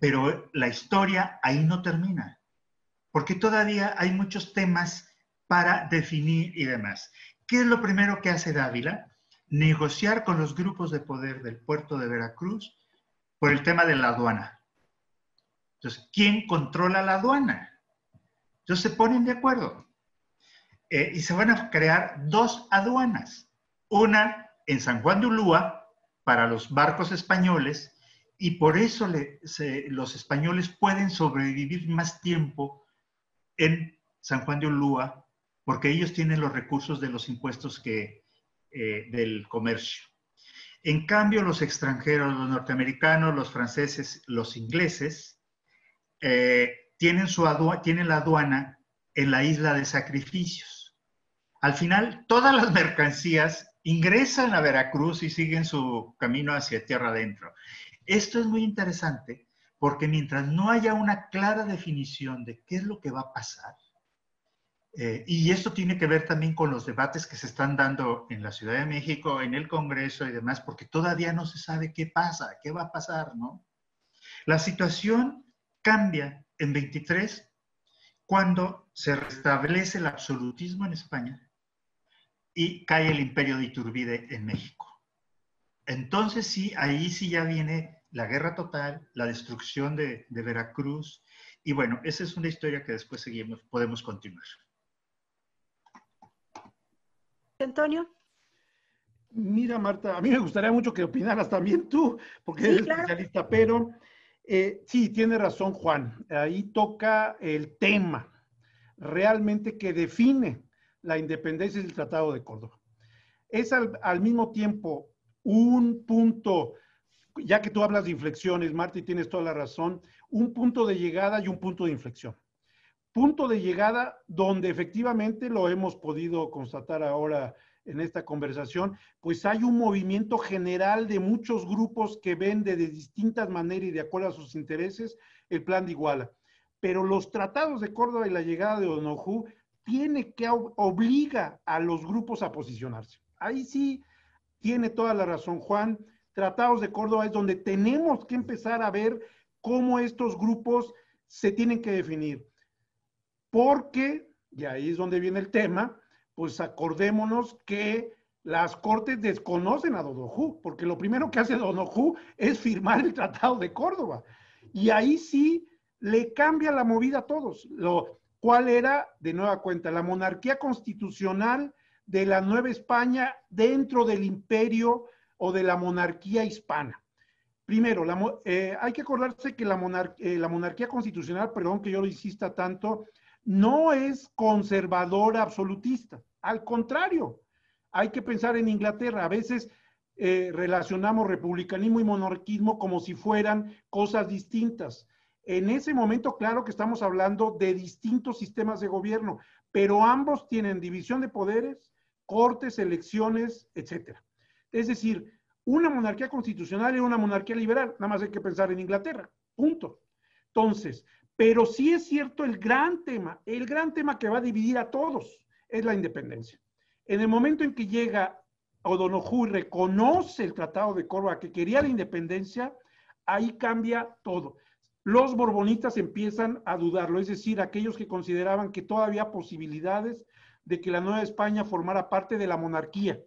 Pero la historia ahí no termina, porque todavía hay muchos temas para definir y demás. ¿Qué es lo primero que hace Dávila? negociar con los grupos de poder del puerto de Veracruz por el tema de la aduana. Entonces, ¿quién controla la aduana? Entonces se ponen de acuerdo eh, y se van a crear dos aduanas. Una en San Juan de Ulúa para los barcos españoles y por eso los españoles pueden sobrevivir más tiempo en San Juan de Ulúa porque ellos tienen los recursos de los impuestos eh, del comercio. En cambio, los extranjeros, los norteamericanos, los franceses, los ingleses, eh, tienen, su tienen la aduana en la isla de sacrificios. Al final, todas las mercancías ingresan a Veracruz y siguen su camino hacia tierra adentro. Esto es muy interesante porque mientras no haya una clara definición de qué es lo que va a pasar, eh, y esto tiene que ver también con los debates que se están dando en la Ciudad de México, en el Congreso y demás, porque todavía no se sabe qué pasa, qué va a pasar, ¿no? La situación cambia en 23 cuando se restablece el absolutismo en España y cae el imperio de Iturbide en México. Entonces sí, ahí sí ya viene la guerra total, la destrucción de, de Veracruz, y bueno, esa es una historia que después seguimos, podemos continuar. Antonio. Mira, Marta, a mí me gustaría mucho que opinaras también tú, porque eres especialista, pero Eh, sí, tiene razón Juan. Ahí toca el tema realmente que define la independencia del Tratado de Córdoba. Es al, mismo tiempo un punto, ya que tú hablas de inflexiones, Marta, y tienes toda la razón, un punto de llegada y un punto de inflexión. Punto de llegada donde efectivamente lo hemos podido constatar ahora en esta conversación, pues hay un movimiento general de muchos grupos que ven de, distintas maneras y de acuerdo a sus intereses el plan de Iguala. Pero los tratados de Córdoba y la llegada de Onojú tiene que obliga a los grupos a posicionarse. Ahí sí tiene toda la razón Juan. Tratados de Córdoba es donde tenemos que empezar a ver cómo estos grupos se tienen que definir. Porque, y ahí es donde viene el tema, pues acordémonos que las cortes desconocen a Donojú, porque lo primero que hace Donojú es firmar el Tratado de Córdoba. Y ahí sí le cambia la movida a todos. Lo, ¿Cuál era, de nueva cuenta, la monarquía constitucional de la Nueva España dentro del imperio o de la monarquía hispana? Primero, eh, hay que acordarse que la, eh, la monarquía constitucional, perdón que yo lo insista tanto, no es conservadora absolutista. Al contrario, hay que pensar en Inglaterra. A veces eh, relacionamos republicanismo y monarquismo como si fueran cosas distintas. En ese momento, claro que estamos hablando de distintos sistemas de gobierno, pero ambos tienen división de poderes, cortes, elecciones, etc. Es decir, una monarquía constitucional y una monarquía liberal. Nada más hay que pensar en Inglaterra. Punto. Entonces, pero sí es cierto el gran tema, el gran tema que va a dividir a todos es la independencia. En el momento en que llega O'Donoghue y reconoce el Tratado de Córdoba que quería la independencia, ahí cambia todo. Los borbonistas empiezan a dudarlo, es decir, aquellos que consideraban que todavía había posibilidades de que la Nueva España formara parte de la monarquía,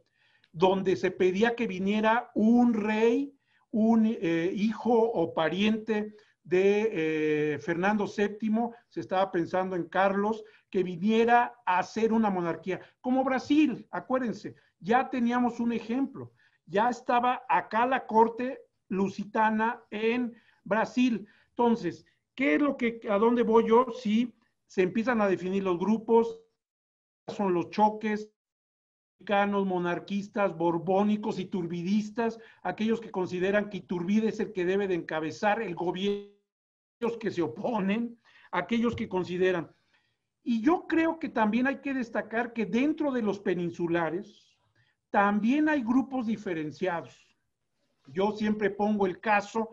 donde se pedía que viniera un rey, un eh, hijo o pariente de eh, Fernando VII, se estaba pensando en Carlos, que viniera a ser una monarquía. Como Brasil, acuérdense, ya teníamos un ejemplo. Ya estaba acá la corte lusitana en Brasil. Entonces, ¿qué es lo que, a dónde voy yo? Si se empiezan a definir los grupos, son los choques, monarquistas, borbónicos y turbidistas, aquellos que consideran que Iturbide es el que debe de encabezar el gobierno, que se oponen, aquellos que consideran y yo creo que también hay que destacar que dentro de los peninsulares también hay grupos diferenciados. Yo siempre pongo el caso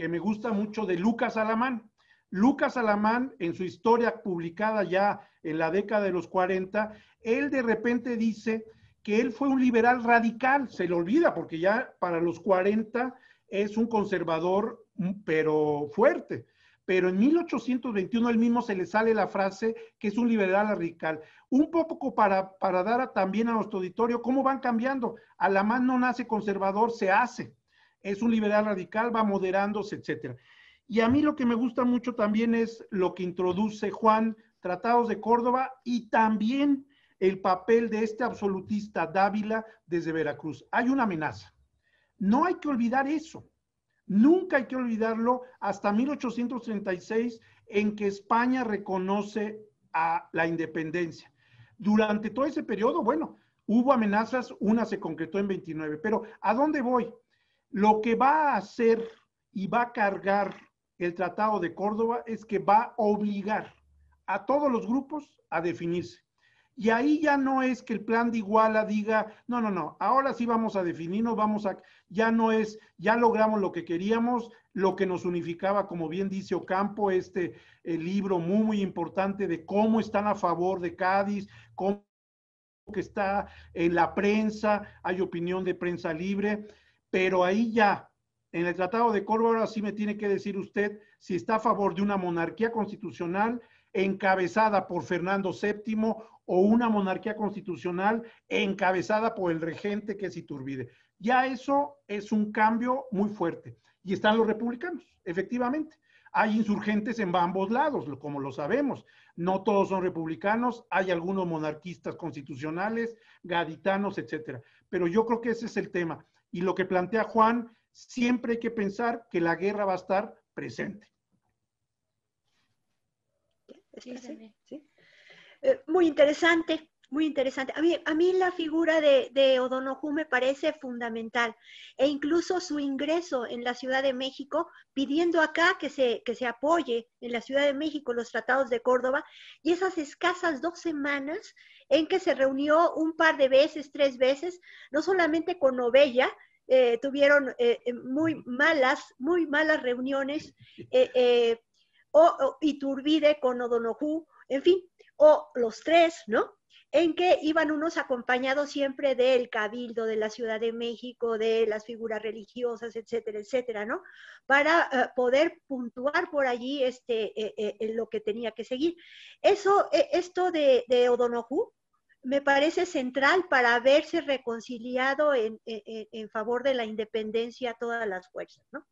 que me gusta mucho de Lucas Alamán. Lucas Alamán, en su historia publicada ya en la década de los 40, él de repente dice que él fue un liberal radical, se le olvida porque ya para los 40 es un conservador, pero fuerte pero en 1821 él mismo se le sale la frase que es un liberal radical. Un poco para, para dar también a nuestro auditorio cómo van cambiando. Alamán no nace conservador, se hace. Es un liberal radical, va moderándose, etc. Y a mí lo que me gusta mucho también es lo que introduce Juan, Tratados de Córdoba, y también el papel de este absolutista Dávila desde Veracruz. Hay una amenaza. No hay que olvidar eso. Nunca hay que olvidarlo hasta 1836 en que España reconoce a la independencia. Durante todo ese periodo, bueno, hubo amenazas, una se concretó en 29, pero ¿a dónde voy? Lo que va a hacer y va a cargar el Tratado de Córdoba es que va a obligar a todos los grupos a definirse. Y ahí ya no es que el plan de Iguala diga, no, no, no, ahora sí vamos a definirnos, vamos a, ya no es, ya logramos lo que queríamos, lo que nos unificaba, como bien dice Ocampo, este libro muy, muy importante de cómo están a favor de Cádiz, cómo que está en la prensa, hay opinión de prensa libre, pero ahí ya, en el Tratado de Córdoba, ahora sí me tiene que decir usted si está a favor de una monarquía constitucional encabezada por Fernando VII o una monarquía constitucional encabezada por el regente que es Iturbide. Ya eso es un cambio muy fuerte. Y están los republicanos, efectivamente. Hay insurgentes en ambos lados, como lo sabemos. No todos son republicanos, hay algunos monarquistas constitucionales, gaditanos, etcétera. Pero yo creo que ese es el tema. Y lo que plantea Juan, siempre hay que pensar que la guerra va a estar presente. Eh, muy interesante. Muy interesante. A mí, a mí la figura de, de O'Donoghue me parece fundamental e incluso su ingreso en la Ciudad de México pidiendo acá que se, que se apoye en la Ciudad de México los tratados de Córdoba y esas escasas dos semanas en que se reunió un par de veces, tres veces, no solamente con Novella, eh, tuvieron eh, eh, muy malas, muy malas reuniones, o, o, Iturbide con O'Donoghue, en fin, o los tres, ¿no? en que iban unos acompañados siempre del cabildo de la Ciudad de México, de las figuras religiosas, etcétera, etcétera, ¿no? Para poder puntuar por allí este, lo que tenía que seguir. Eso, esto de, de me parece central para haberse reconciliado en, favor de la independencia a todas las fuerzas, ¿no?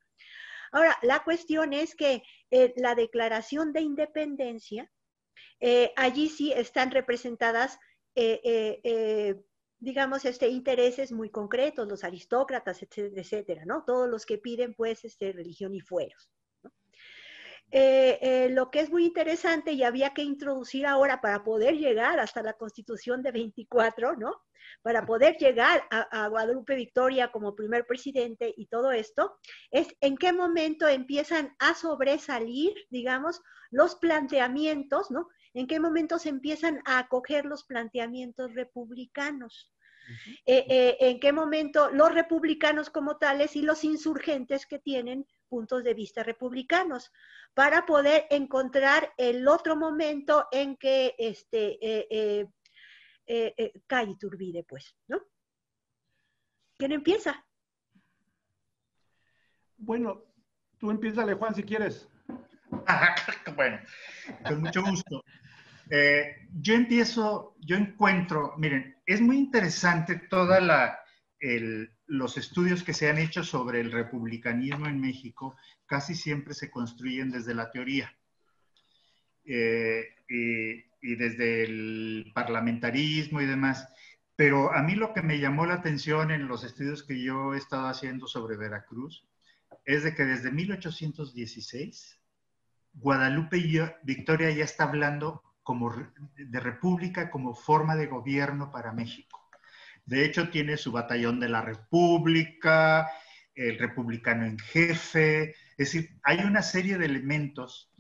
Ahora, la cuestión es que eh, la declaración de independencia, eh, allí sí están representadas eh, digamos, este, intereses muy concretos, los aristócratas, etcétera, etcétera, ¿no? Todos los que piden, pues, este, religión y fueros. Eh, eh, lo que es muy interesante y había que introducir ahora para poder llegar hasta la constitución de 24, ¿no? Para poder llegar a, a, Guadalupe Victoria como primer presidente y todo esto, es en qué momento empiezan a sobresalir, digamos, los planteamientos, ¿no? en qué momento se empiezan a acoger los planteamientos republicanos. Uh -huh. eh, en qué momento los republicanos como tales y los insurgentes que tienen puntos de vista republicanos, para poder encontrar el otro momento en que este, eh, eh, cae Turbide, pues, ¿no? ¿Quién empieza? Bueno, tú empiezale, Juan, si quieres. bueno, con mucho gusto. Eh, yo empiezo, yo encuentro, miren, es muy interesante toda la, el, los estudios que se han hecho sobre el republicanismo en México, casi siempre se construyen desde la teoría eh, y, y desde el parlamentarismo y demás. Pero a mí lo que me llamó la atención en los estudios que yo he estado haciendo sobre Veracruz es de que desde 1816 Guadalupe Victoria ya está hablando como de república como forma de gobierno para México. De hecho, tiene su batallón de la república, el republicano en jefe, es decir, hay una serie de elementos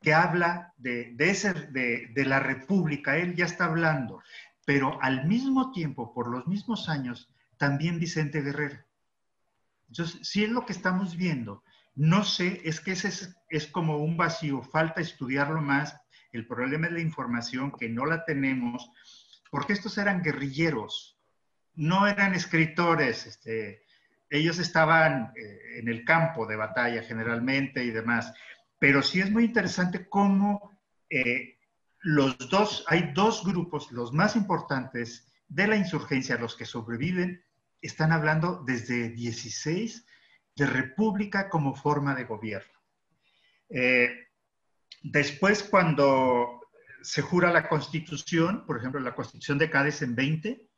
que habla de, de, ese, de, la república, él ya está hablando, pero al mismo tiempo, por los mismos años, también Vicente Guerrero. Entonces, si es lo que estamos viendo, no sé, es que ese es, es, como un vacío, falta estudiarlo más. El problema es la información, que no la tenemos, porque estos eran guerrilleros, no eran escritores, este, ellos estaban eh, en el campo de batalla generalmente y demás. Pero sí es muy interesante cómo eh, los dos, hay dos grupos, los más importantes de la insurgencia, los que sobreviven, están hablando desde 16 de república como forma de gobierno. Eh, después, cuando se jura la constitución, por ejemplo, la constitución de Cádiz en 20,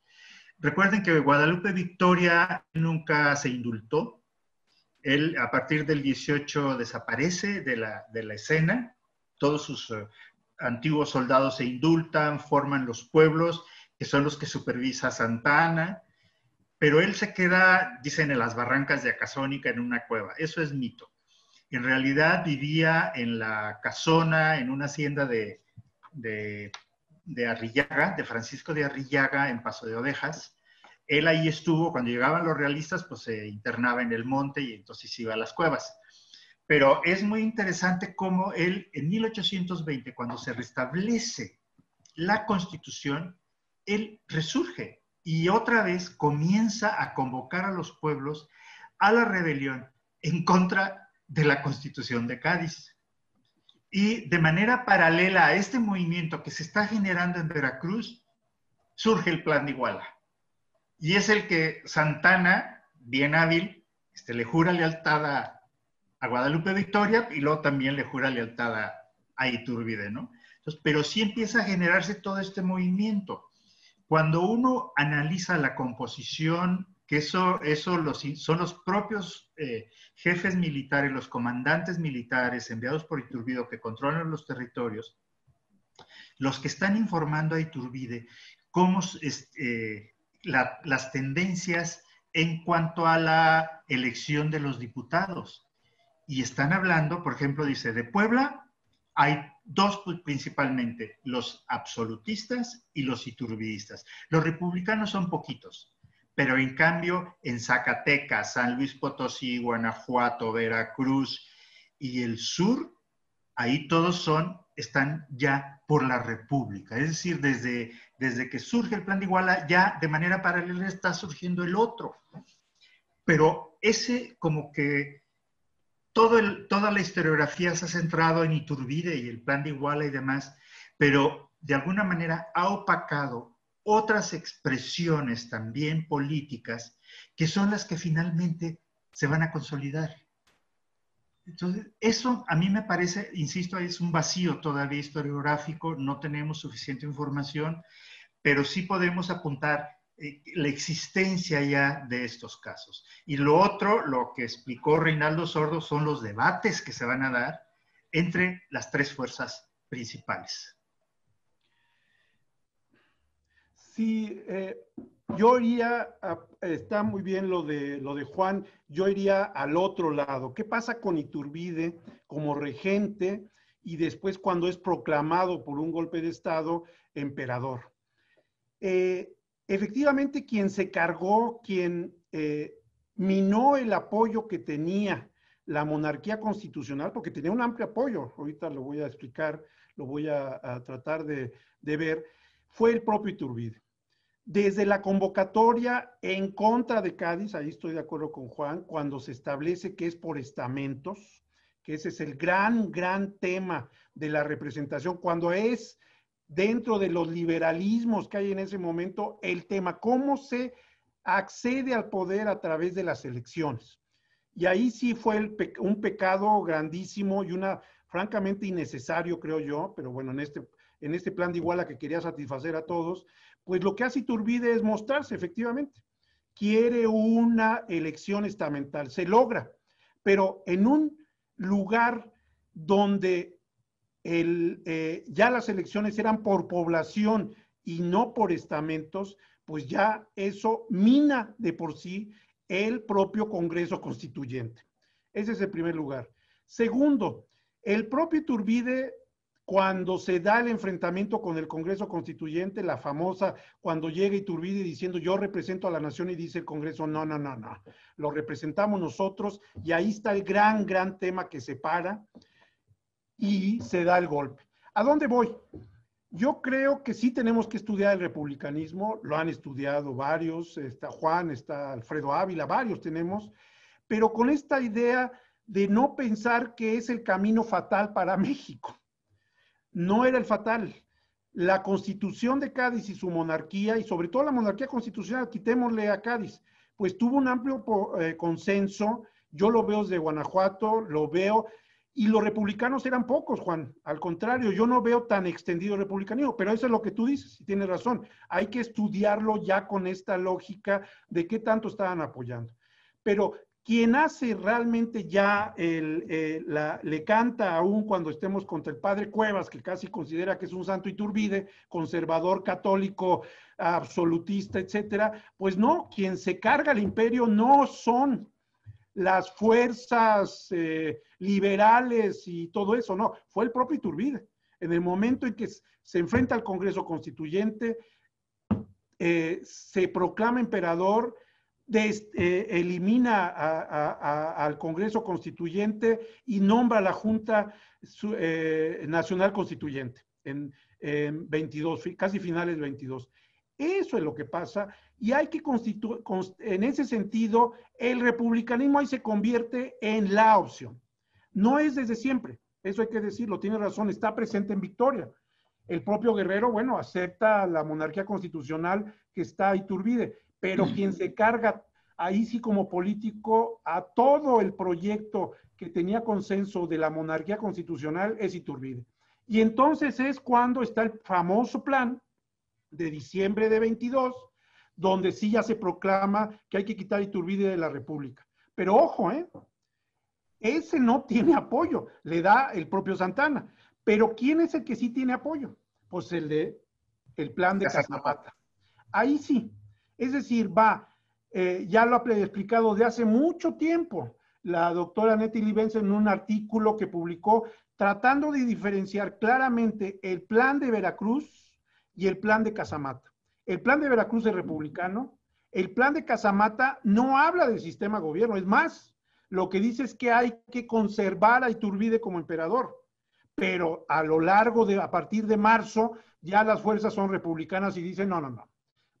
recuerden que Guadalupe Victoria nunca se indultó. Él a partir del 18 desaparece de la, de la escena, todos sus uh, antiguos soldados se indultan, forman los pueblos, que son los que supervisa Santana, pero él se queda, dicen, en las barrancas de Acasónica en una cueva. Eso es mito. En realidad vivía en la casona, en una hacienda de, de, de Arrillaga, de Francisco de Arrillaga, en Paso de Ovejas. Él ahí estuvo, cuando llegaban los realistas, pues se internaba en el monte y entonces iba a las cuevas. Pero es muy interesante cómo él, en 1820, cuando se restablece la constitución, él resurge y otra vez comienza a convocar a los pueblos a la rebelión en contra de la constitución de Cádiz. Y de manera paralela a este movimiento que se está generando en Veracruz, surge el plan de Iguala. Y es el que Santana, bien hábil, este, le jura lealtad a, a, Guadalupe Victoria y luego también le jura lealtad a, a Iturbide, ¿no? Entonces, pero sí empieza a generarse todo este movimiento. Cuando uno analiza la composición que eso, eso son los propios eh, jefes militares, los comandantes militares enviados por Iturbide que controlan los territorios, los que están informando a Iturbide cómo este, las tendencias en cuanto a la elección de los diputados. Y están hablando, por ejemplo, dice, de Puebla hay dos principalmente, los absolutistas y los iturbidistas. Los republicanos son poquitos, pero en cambio en Zacatecas, San Luis Potosí, Guanajuato, Veracruz y el sur, ahí todos son, están ya por la República. Es decir, desde, desde que surge el plan de Iguala, ya de manera paralela está surgiendo el otro. Pero ese como que todo toda la historiografía se ha centrado en Iturbide y el plan de Iguala y demás, pero de alguna manera ha opacado otras expresiones también políticas que son las que finalmente se van a consolidar. Entonces, eso a mí me parece, insisto, es un vacío todavía historiográfico, no tenemos suficiente información, pero sí podemos apuntar eh, la existencia ya de estos casos. Y lo otro, lo que explicó Reinaldo Sordo, son los debates que se van a dar entre las tres fuerzas principales. Sí, eh, yo iría, está muy bien lo de, lo de Juan, yo iría al otro lado. ¿Qué pasa con Iturbide como regente y después cuando es proclamado por un golpe de Estado emperador? Eh, efectivamente, quien se cargó, quien eh, minó el apoyo que tenía la monarquía constitucional, porque tenía un amplio apoyo, ahorita lo voy a explicar, lo voy a, tratar de, de ver, fue el propio Iturbide desde la convocatoria en contra de Cádiz, ahí estoy de acuerdo con Juan, cuando se establece que es por estamentos, que ese es el gran, gran tema de la representación, cuando es dentro de los liberalismos que hay en ese momento el tema, cómo se accede al poder a través de las elecciones. Y ahí sí fue un pecado grandísimo y una, francamente, innecesario, creo yo, pero bueno, en este, en este plan de iguala que quería satisfacer a todos, pues lo que hace Iturbide es mostrarse, efectivamente. Quiere una elección estamental, se logra, pero en un lugar donde eh, ya las elecciones eran por población y no por estamentos, pues ya eso mina de por sí el propio Congreso Constituyente. Ese es el primer lugar. Segundo, el propio Iturbide cuando se da el enfrentamiento con el Congreso Constituyente, la famosa, cuando llega Iturbide diciendo yo represento a la nación y dice el Congreso, no, no, no, no, lo representamos nosotros y ahí está el gran, gran tema que se para y se da el golpe. ¿A dónde voy? Yo creo que sí tenemos que estudiar el republicanismo, lo han estudiado varios, está Juan, está Alfredo Ávila, varios tenemos, pero con esta idea de no pensar que es el camino fatal para México no era el fatal. La constitución de Cádiz y su monarquía, y sobre todo la monarquía constitucional, quitémosle a Cádiz, pues tuvo un amplio eh, consenso. Yo lo veo desde Guanajuato, lo veo, y los republicanos eran pocos, Juan. Al contrario, yo no veo tan extendido el republicanismo, pero eso es lo que tú dices, y tienes razón. Hay que estudiarlo ya con esta lógica de qué tanto estaban apoyando. Pero quien hace realmente ya eh, le canta aún cuando estemos contra el padre Cuevas, que casi considera que es un santo Iturbide, conservador, católico, absolutista, etcétera, pues no, quien se carga el imperio no son las fuerzas eh, liberales y todo eso, no, fue el propio Iturbide. En el momento en que se enfrenta al Congreso Constituyente, eh, se proclama emperador, eh, elimina al Congreso Constituyente y nombra a la Junta eh, Nacional Constituyente en, 22, casi finales 22. Eso es lo que pasa y hay que constituir, en ese sentido, el republicanismo ahí se convierte en la opción. No es desde siempre, eso hay que decirlo, tiene razón, está presente en Victoria. El propio Guerrero, bueno, acepta la monarquía constitucional que está Iturbide, pero quien se carga ahí sí como político a todo el proyecto que tenía consenso de la monarquía constitucional es Iturbide. Y entonces es cuando está el famoso plan de diciembre de 22, donde sí ya se proclama que hay que quitar Iturbide de la República. Pero ojo, ¿eh? Ese no tiene apoyo, le da el propio Santana. Pero ¿quién es el que sí tiene apoyo? Pues el de el plan de Casamata. Ahí sí. Es decir, va, eh, ya lo ha explicado de hace mucho tiempo la doctora Nettie Libenz en un artículo que publicó tratando de diferenciar claramente el plan de Veracruz y el plan de Casamata. El plan de Veracruz es republicano, el plan de Casamata no habla del sistema gobierno, es más, lo que dice es que hay que conservar a Iturbide como emperador, pero a lo largo de, a partir de marzo, ya las fuerzas son republicanas y dicen, no, no, no,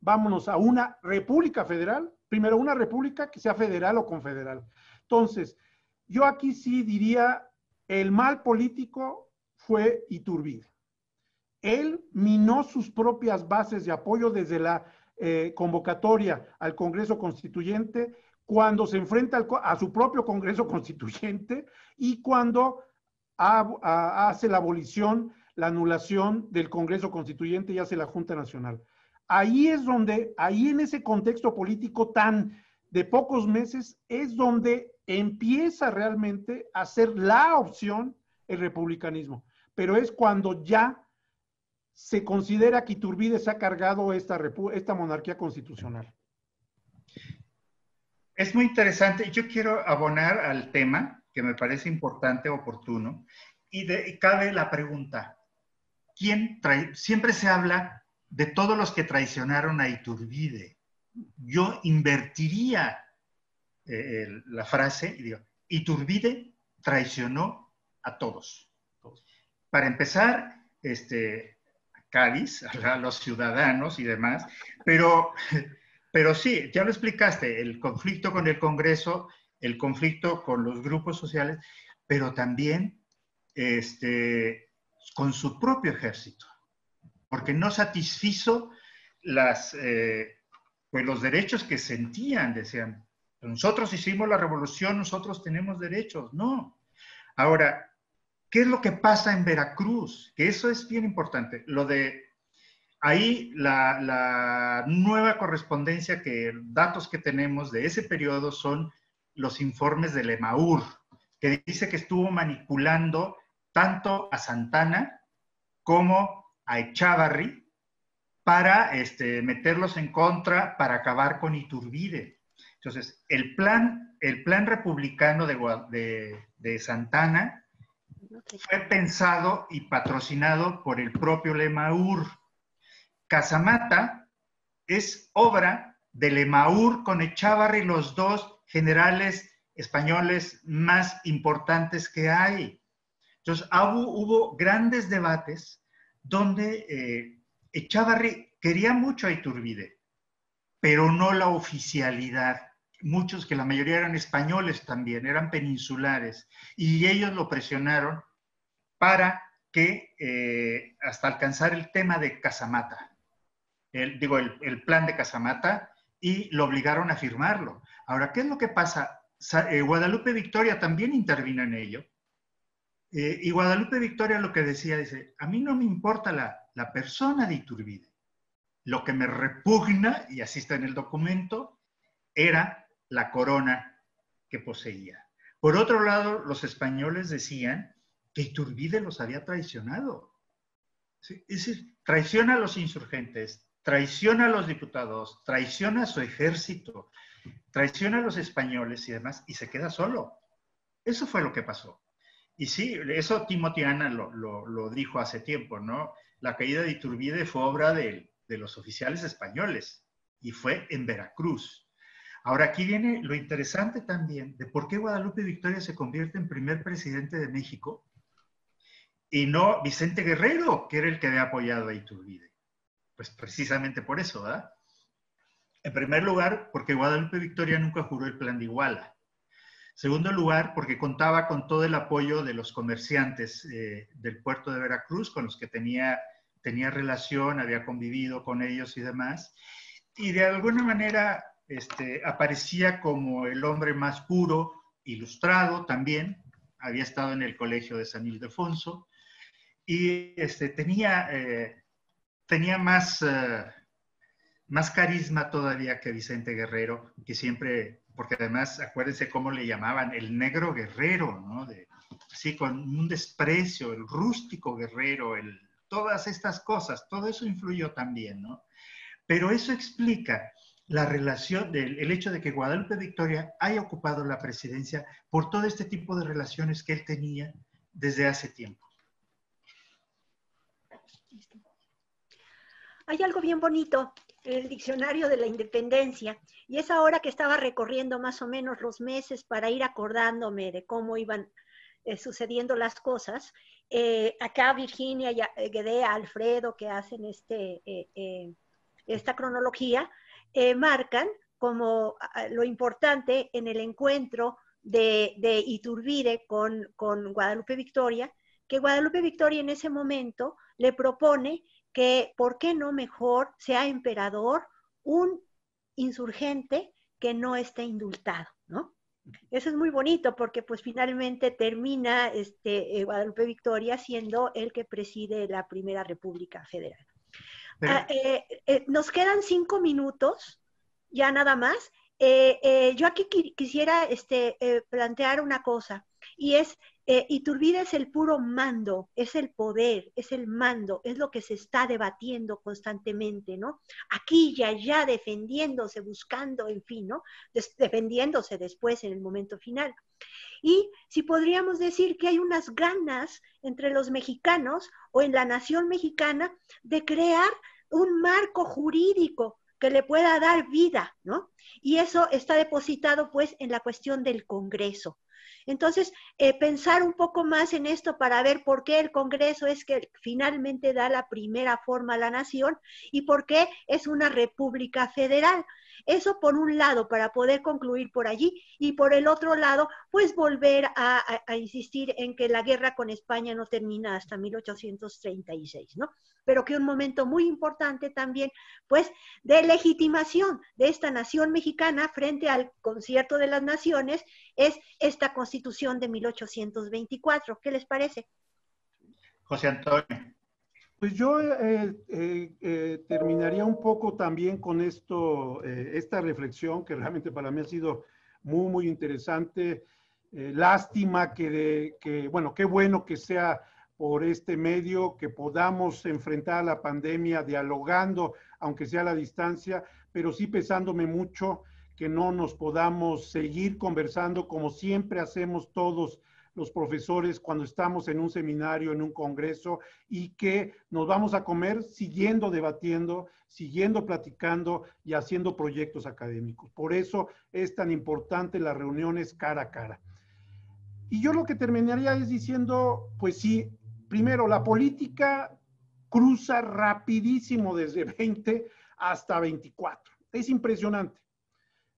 vámonos a una república federal, primero una república que sea federal o confederal. Entonces, yo aquí sí diría, el mal político fue Iturbide. Él minó sus propias bases de apoyo desde la eh, convocatoria al Congreso Constituyente, cuando se enfrenta a su propio Congreso Constituyente y cuando hace la abolición, la anulación del Congreso Constituyente y hace la Junta Nacional. Ahí es donde, ahí en ese contexto político tan de pocos meses, es donde empieza realmente a ser la opción el republicanismo. Pero es cuando ya se considera que Iturbide se ha cargado esta, esta monarquía constitucional. Es muy interesante. Yo quiero abonar al tema que me parece importante, oportuno, y, de, cabe la pregunta, ¿quién trae? Siempre se habla de todos los que traicionaron a Iturbide. Yo invertiría eh, la frase y digo, Iturbide traicionó a todos. Para empezar, este, a Cádiz, a los ciudadanos y demás, pero pero sí, ya lo explicaste, el conflicto con el Congreso, el conflicto con los grupos sociales, pero también este, con su propio ejército, porque no satisfizo eh, pues los derechos que sentían, decían, nosotros hicimos la revolución, nosotros tenemos derechos, no. Ahora, ¿qué es lo que pasa en Veracruz? Que eso es bien importante, lo de ahí la, nueva correspondencia que datos que tenemos de ese periodo son los informes del EMAUR, que dice que estuvo manipulando tanto a Santana como a Echavarri para este, meterlos en contra, para acabar con Iturbide. Entonces, el plan, el plan republicano de, Santana fue pensado y patrocinado por el propio Lemaur. Casamata es obra de Lemaur con Echavarri, los dos generales españoles más importantes que hay. Entonces, hubo, grandes debates donde eh, Echavarri quería mucho a Iturbide, pero no la oficialidad. Muchos, que la mayoría eran españoles también, eran peninsulares, y ellos lo presionaron para que, eh, hasta alcanzar el tema de Casamata el, digo, el, plan de Casamata y lo obligaron a firmarlo. Ahora, ¿qué es lo que pasa? Eh, Guadalupe Victoria también intervino en ello. Eh, y Guadalupe Victoria lo que decía, dice, a mí no me importa la, la persona de Iturbide. Lo que me repugna, y así está en el documento, era la corona que poseía. Por otro lado, los españoles decían que Iturbide los había traicionado. Es decir, traiciona a los insurgentes, traiciona a los diputados, traiciona a su ejército, traiciona a los españoles y demás, y se queda solo. Eso fue lo que pasó. Y sí, eso Timothy Ana lo, dijo hace tiempo, ¿no? La caída de Iturbide fue obra de, de los oficiales españoles y fue en Veracruz. Ahora aquí viene lo interesante también de por qué Guadalupe Victoria se convierte en primer presidente de México y no Vicente Guerrero, que era el que había apoyado a Iturbide. Pues precisamente por eso, ¿verdad? En primer lugar, porque Guadalupe Victoria nunca juró el plan de Iguala. Segundo lugar, porque contaba con todo el apoyo de los comerciantes eh, del puerto de Veracruz, con los que tenía, tenía relación, había convivido con ellos y demás. Y de alguna manera este, aparecía como el hombre más puro, ilustrado también. Había estado en el colegio de San Ildefonso. Y este, tenía eh, tenía más, eh, más carisma todavía que Vicente Guerrero, que siempre, porque además acuérdense cómo le llamaban, el negro guerrero, ¿no? Así con un desprecio, el rústico guerrero, el, todas estas cosas, todo eso influyó también, ¿no? Pero eso explica la relación, del, el hecho de que Guadalupe Victoria haya ocupado la presidencia por todo este tipo de relaciones que él tenía desde hace tiempo. Hay algo bien bonito el diccionario de la independencia, y es ahora que estaba recorriendo más o menos los meses para ir acordándome de cómo iban eh, sucediendo las cosas. Eh, acá Virginia, y eh, Gedea, Alfredo, que hacen este, esta cronología, marcan como ah, lo importante en el encuentro de, de Iturbide con Guadalupe Victoria, que Guadalupe Victoria en ese momento le propone que, ¿por qué no mejor sea emperador un insurgente que no esté indultado, ¿no? Eso es muy bonito porque pues finalmente termina este, eh, Guadalupe Victoria siendo el que preside la primera República Federal. Ah, eh, eh, nos quedan cinco minutos, ya nada más. yo aquí quisiera este, plantear una cosa y es eh, Iturbide es el puro mando, es el poder, es el mando, es lo que se está debatiendo constantemente, ¿no? Aquí y allá defendiéndose, buscando, en fin, ¿no? defendiéndose después en el momento final. Y si podríamos decir que hay unas ganas entre los mexicanos o en la nación mexicana de crear un marco jurídico que le pueda dar vida, ¿no? Y eso está depositado pues en la cuestión del Congreso. Entonces, eh, pensar un poco más en esto para ver por qué el Congreso es que finalmente da la primera forma a la nación y por qué es una república federal. Eso por un lado, para poder concluir por allí, y por el otro lado, pues volver a, insistir en que la guerra con España no termina hasta 1836, ¿no? Pero que un momento muy importante también, pues, de legitimación de esta nación mexicana frente al concierto de las naciones es esta constitución de 1824. ¿Qué les parece? José Antonio. Pues yo eh, eh, eh, terminaría un poco también con esto, esta reflexión que realmente para mí ha sido muy, muy interesante. lástima que, de, que, bueno, qué bueno que sea por este medio, que podamos enfrentar la pandemia dialogando, aunque sea a la distancia, pero sí pesándome mucho que no nos podamos seguir conversando como siempre hacemos todos los profesores cuando estamos en un seminario, en un congreso, y que nos vamos a comer siguiendo debatiendo, siguiendo platicando y haciendo proyectos académicos. Por eso es tan importante las reuniones cara a cara. Y yo lo que terminaría es diciendo, pues sí, primero, la política cruza rapidísimo desde 20 hasta 24. Es impresionante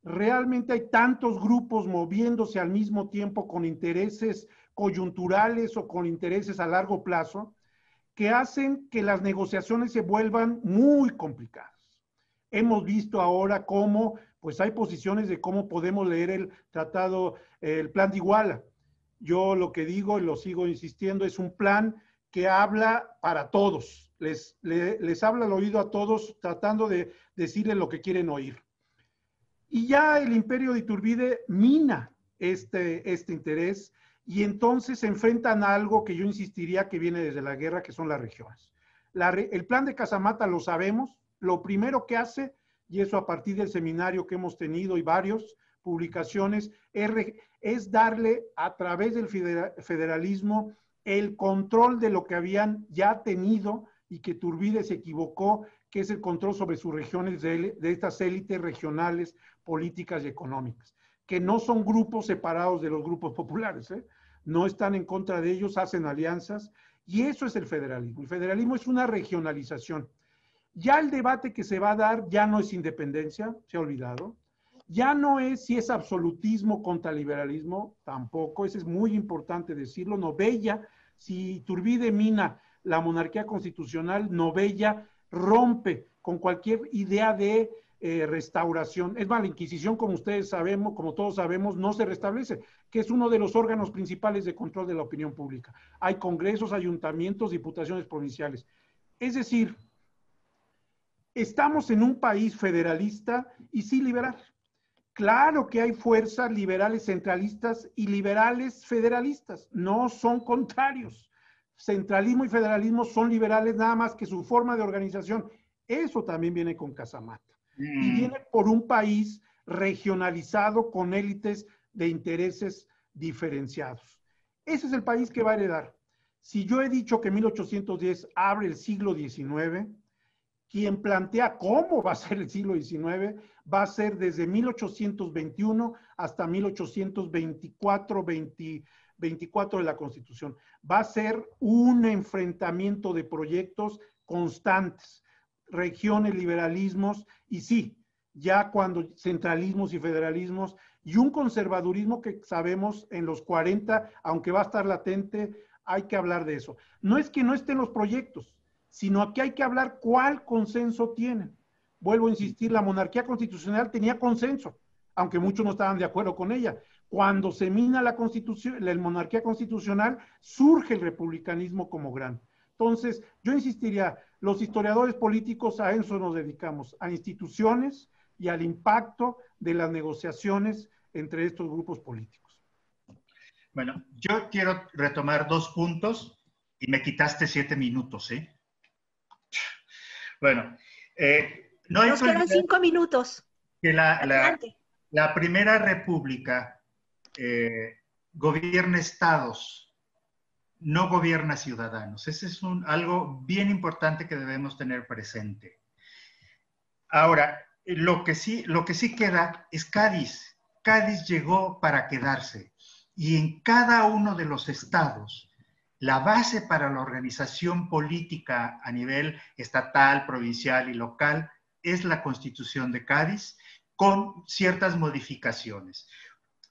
realmente hay tantos grupos moviéndose al mismo tiempo con intereses coyunturales o con intereses a largo plazo que hacen que las negociaciones se vuelvan muy complicadas. Hemos visto ahora cómo, pues hay posiciones de cómo podemos leer el tratado, el plan de Iguala. Yo lo que digo y lo sigo insistiendo es un plan que habla para todos, les, habla al oído a todos tratando de decirles lo que quieren oír. Y ya el imperio de Iturbide mina este, este interés y entonces se enfrentan a algo que yo insistiría que viene desde la guerra, que son las regiones. el plan de Casamata lo sabemos, lo primero que hace, y eso a partir del seminario que hemos tenido y varios publicaciones, es, es darle a través del federalismo el control de lo que habían ya tenido y que Turbide se equivocó, que es el control sobre sus regiones de, de estas élites regionales políticas y económicas, que no son grupos separados de los grupos populares, ¿eh? no están en contra de ellos, hacen alianzas, y eso es el federalismo. El federalismo es una regionalización. Ya el debate que se va a dar ya no es independencia, se ha olvidado, ya no es si es absolutismo contra liberalismo, tampoco, eso es muy importante decirlo, Novella, si Turbide mina la monarquía constitucional, Novella rompe con cualquier idea de eh, restauración. Es más, la Inquisición, como ustedes sabemos, como todos sabemos, no se restablece, que es uno de los órganos principales de control de la opinión pública. Hay congresos, ayuntamientos, diputaciones provinciales. Es decir, Estamos en un país federalista y sí liberal. Claro que hay fuerzas liberales centralistas y liberales federalistas, no son contrarios. Centralismo y federalismo son liberales nada más que su forma de organización. Eso también viene con Casamata. Y mm. viene por un país regionalizado con élites de intereses diferenciados. Ese es el país que va a heredar. Si yo he dicho que 1810 abre el siglo XIX, quien plantea cómo va a ser el siglo XIX va a ser desde 1821 hasta 1824, 24 de la Constitución. Va a ser un enfrentamiento de proyectos constantes, regiones, liberalismos y sí, ya cuando centralismos y federalismos y un conservadurismo que sabemos en los 40, aunque va a estar latente, hay que hablar de eso. No es que no estén los proyectos, sino que hay que hablar cuál consenso tienen. Vuelvo a insistir, la monarquía constitucional tenía consenso, aunque muchos no estaban de acuerdo con ella. Cuando se mina la constitución, la monarquía constitucional, surge el republicanismo como gran. Entonces, yo insistiría, los historiadores políticos a eso nos dedicamos, a instituciones y al impacto de las negociaciones entre estos grupos políticos. Bueno, yo quiero retomar dos puntos y me quitaste siete minutos, ¿eh? Bueno, eh, no Nos quedan cinco minutos. Que la, la, Primera República eh, gobierna estados, no gobierna ciudadanos. Ese es algo bien importante que debemos tener presente. Ahora, lo que, sí, lo que sí queda es Cádiz. Cádiz llegó para quedarse y en cada uno de los estados la base para la organización política a nivel estatal, provincial y local es la Constitución de Cádiz con ciertas modificaciones.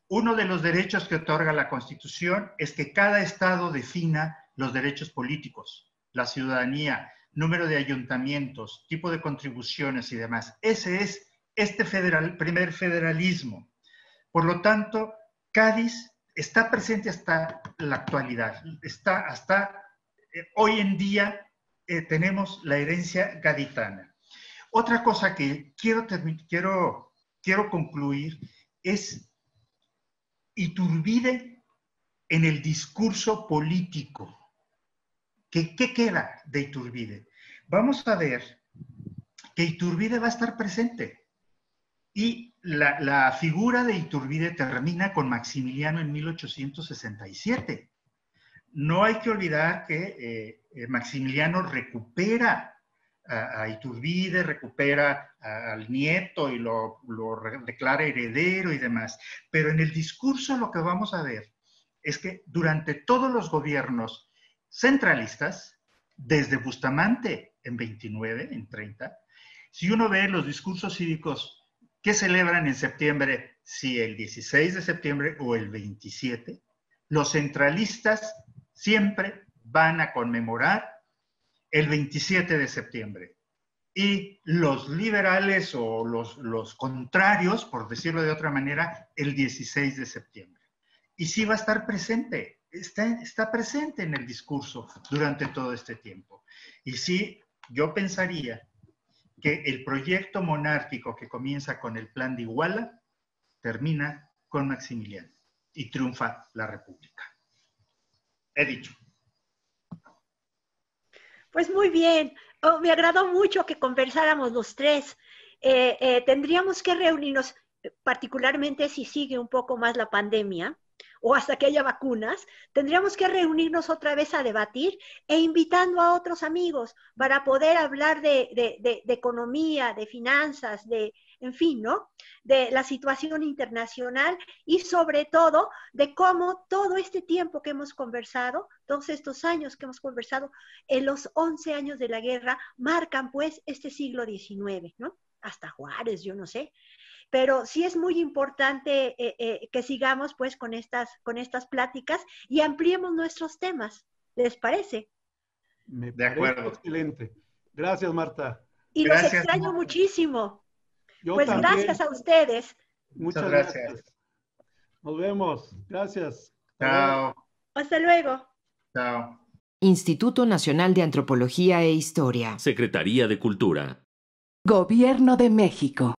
Uno de los derechos que otorga la Constitución es que cada estado defina los derechos políticos, la ciudadanía, número de ayuntamientos, tipo de contribuciones y demás. Ese es este primer federalismo. Por lo tanto, Cádiz está presente hasta la actualidad, está hasta eh, hoy en día eh, tenemos la herencia gaditana. Otra cosa que quiero, quiero, quiero concluir es Iturbide en el discurso político. ¿Qué, ¿Qué queda de Iturbide? Vamos a ver que Iturbide va a estar presente. Y la, figura de Iturbide termina con Maximiliano en 1867. No hay que olvidar que eh, eh, Maximiliano recupera a, Iturbide, recupera al nieto y lo, lo, declara heredero y demás. Pero en el discurso lo que vamos a ver es que durante todos los gobiernos centralistas, desde Bustamante en 29, en 30, si uno ve los discursos cívicos que celebran en septiembre, si el 16 de septiembre o el 27, los centralistas siempre van a conmemorar el 27 de septiembre. Y los liberales o los, los contrarios, por decirlo de otra manera, el 16 de septiembre. Y sí va a estar presente, está, está presente en el discurso durante todo este tiempo. Y sí, yo pensaría que el proyecto monárquico que comienza con el plan de Iguala termina con Maximiliano y triunfa la República. He dicho. Pues muy bien, oh, me agradó mucho que conversáramos los tres. Eh, eh, tendríamos que reunirnos, particularmente si sigue un poco más la pandemia, o hasta que haya vacunas, tendríamos que reunirnos otra vez a debatir e invitando a otros amigos para poder hablar de, economía, de finanzas, de, en fin, ¿no? De la situación internacional y sobre todo de cómo todo este tiempo que hemos conversado, todos estos años que hemos conversado, en los 11 años de la guerra, marcan pues este siglo XIX, ¿no? Hasta Juárez, yo no sé pero sí es muy importante eh, eh, que sigamos pues con estas, con estas pláticas y ampliemos nuestros temas. ¿Les parece? Me de acuerdo. Excelente. Gracias, Marta. Y los extraño muchísimo. Pues gracias a ustedes. Muchas gracias. Nos vemos. Gracias. Chao. Hasta luego. Chao. Instituto Nacional de Antropología e Historia. Secretaría de Cultura. Gobierno de México.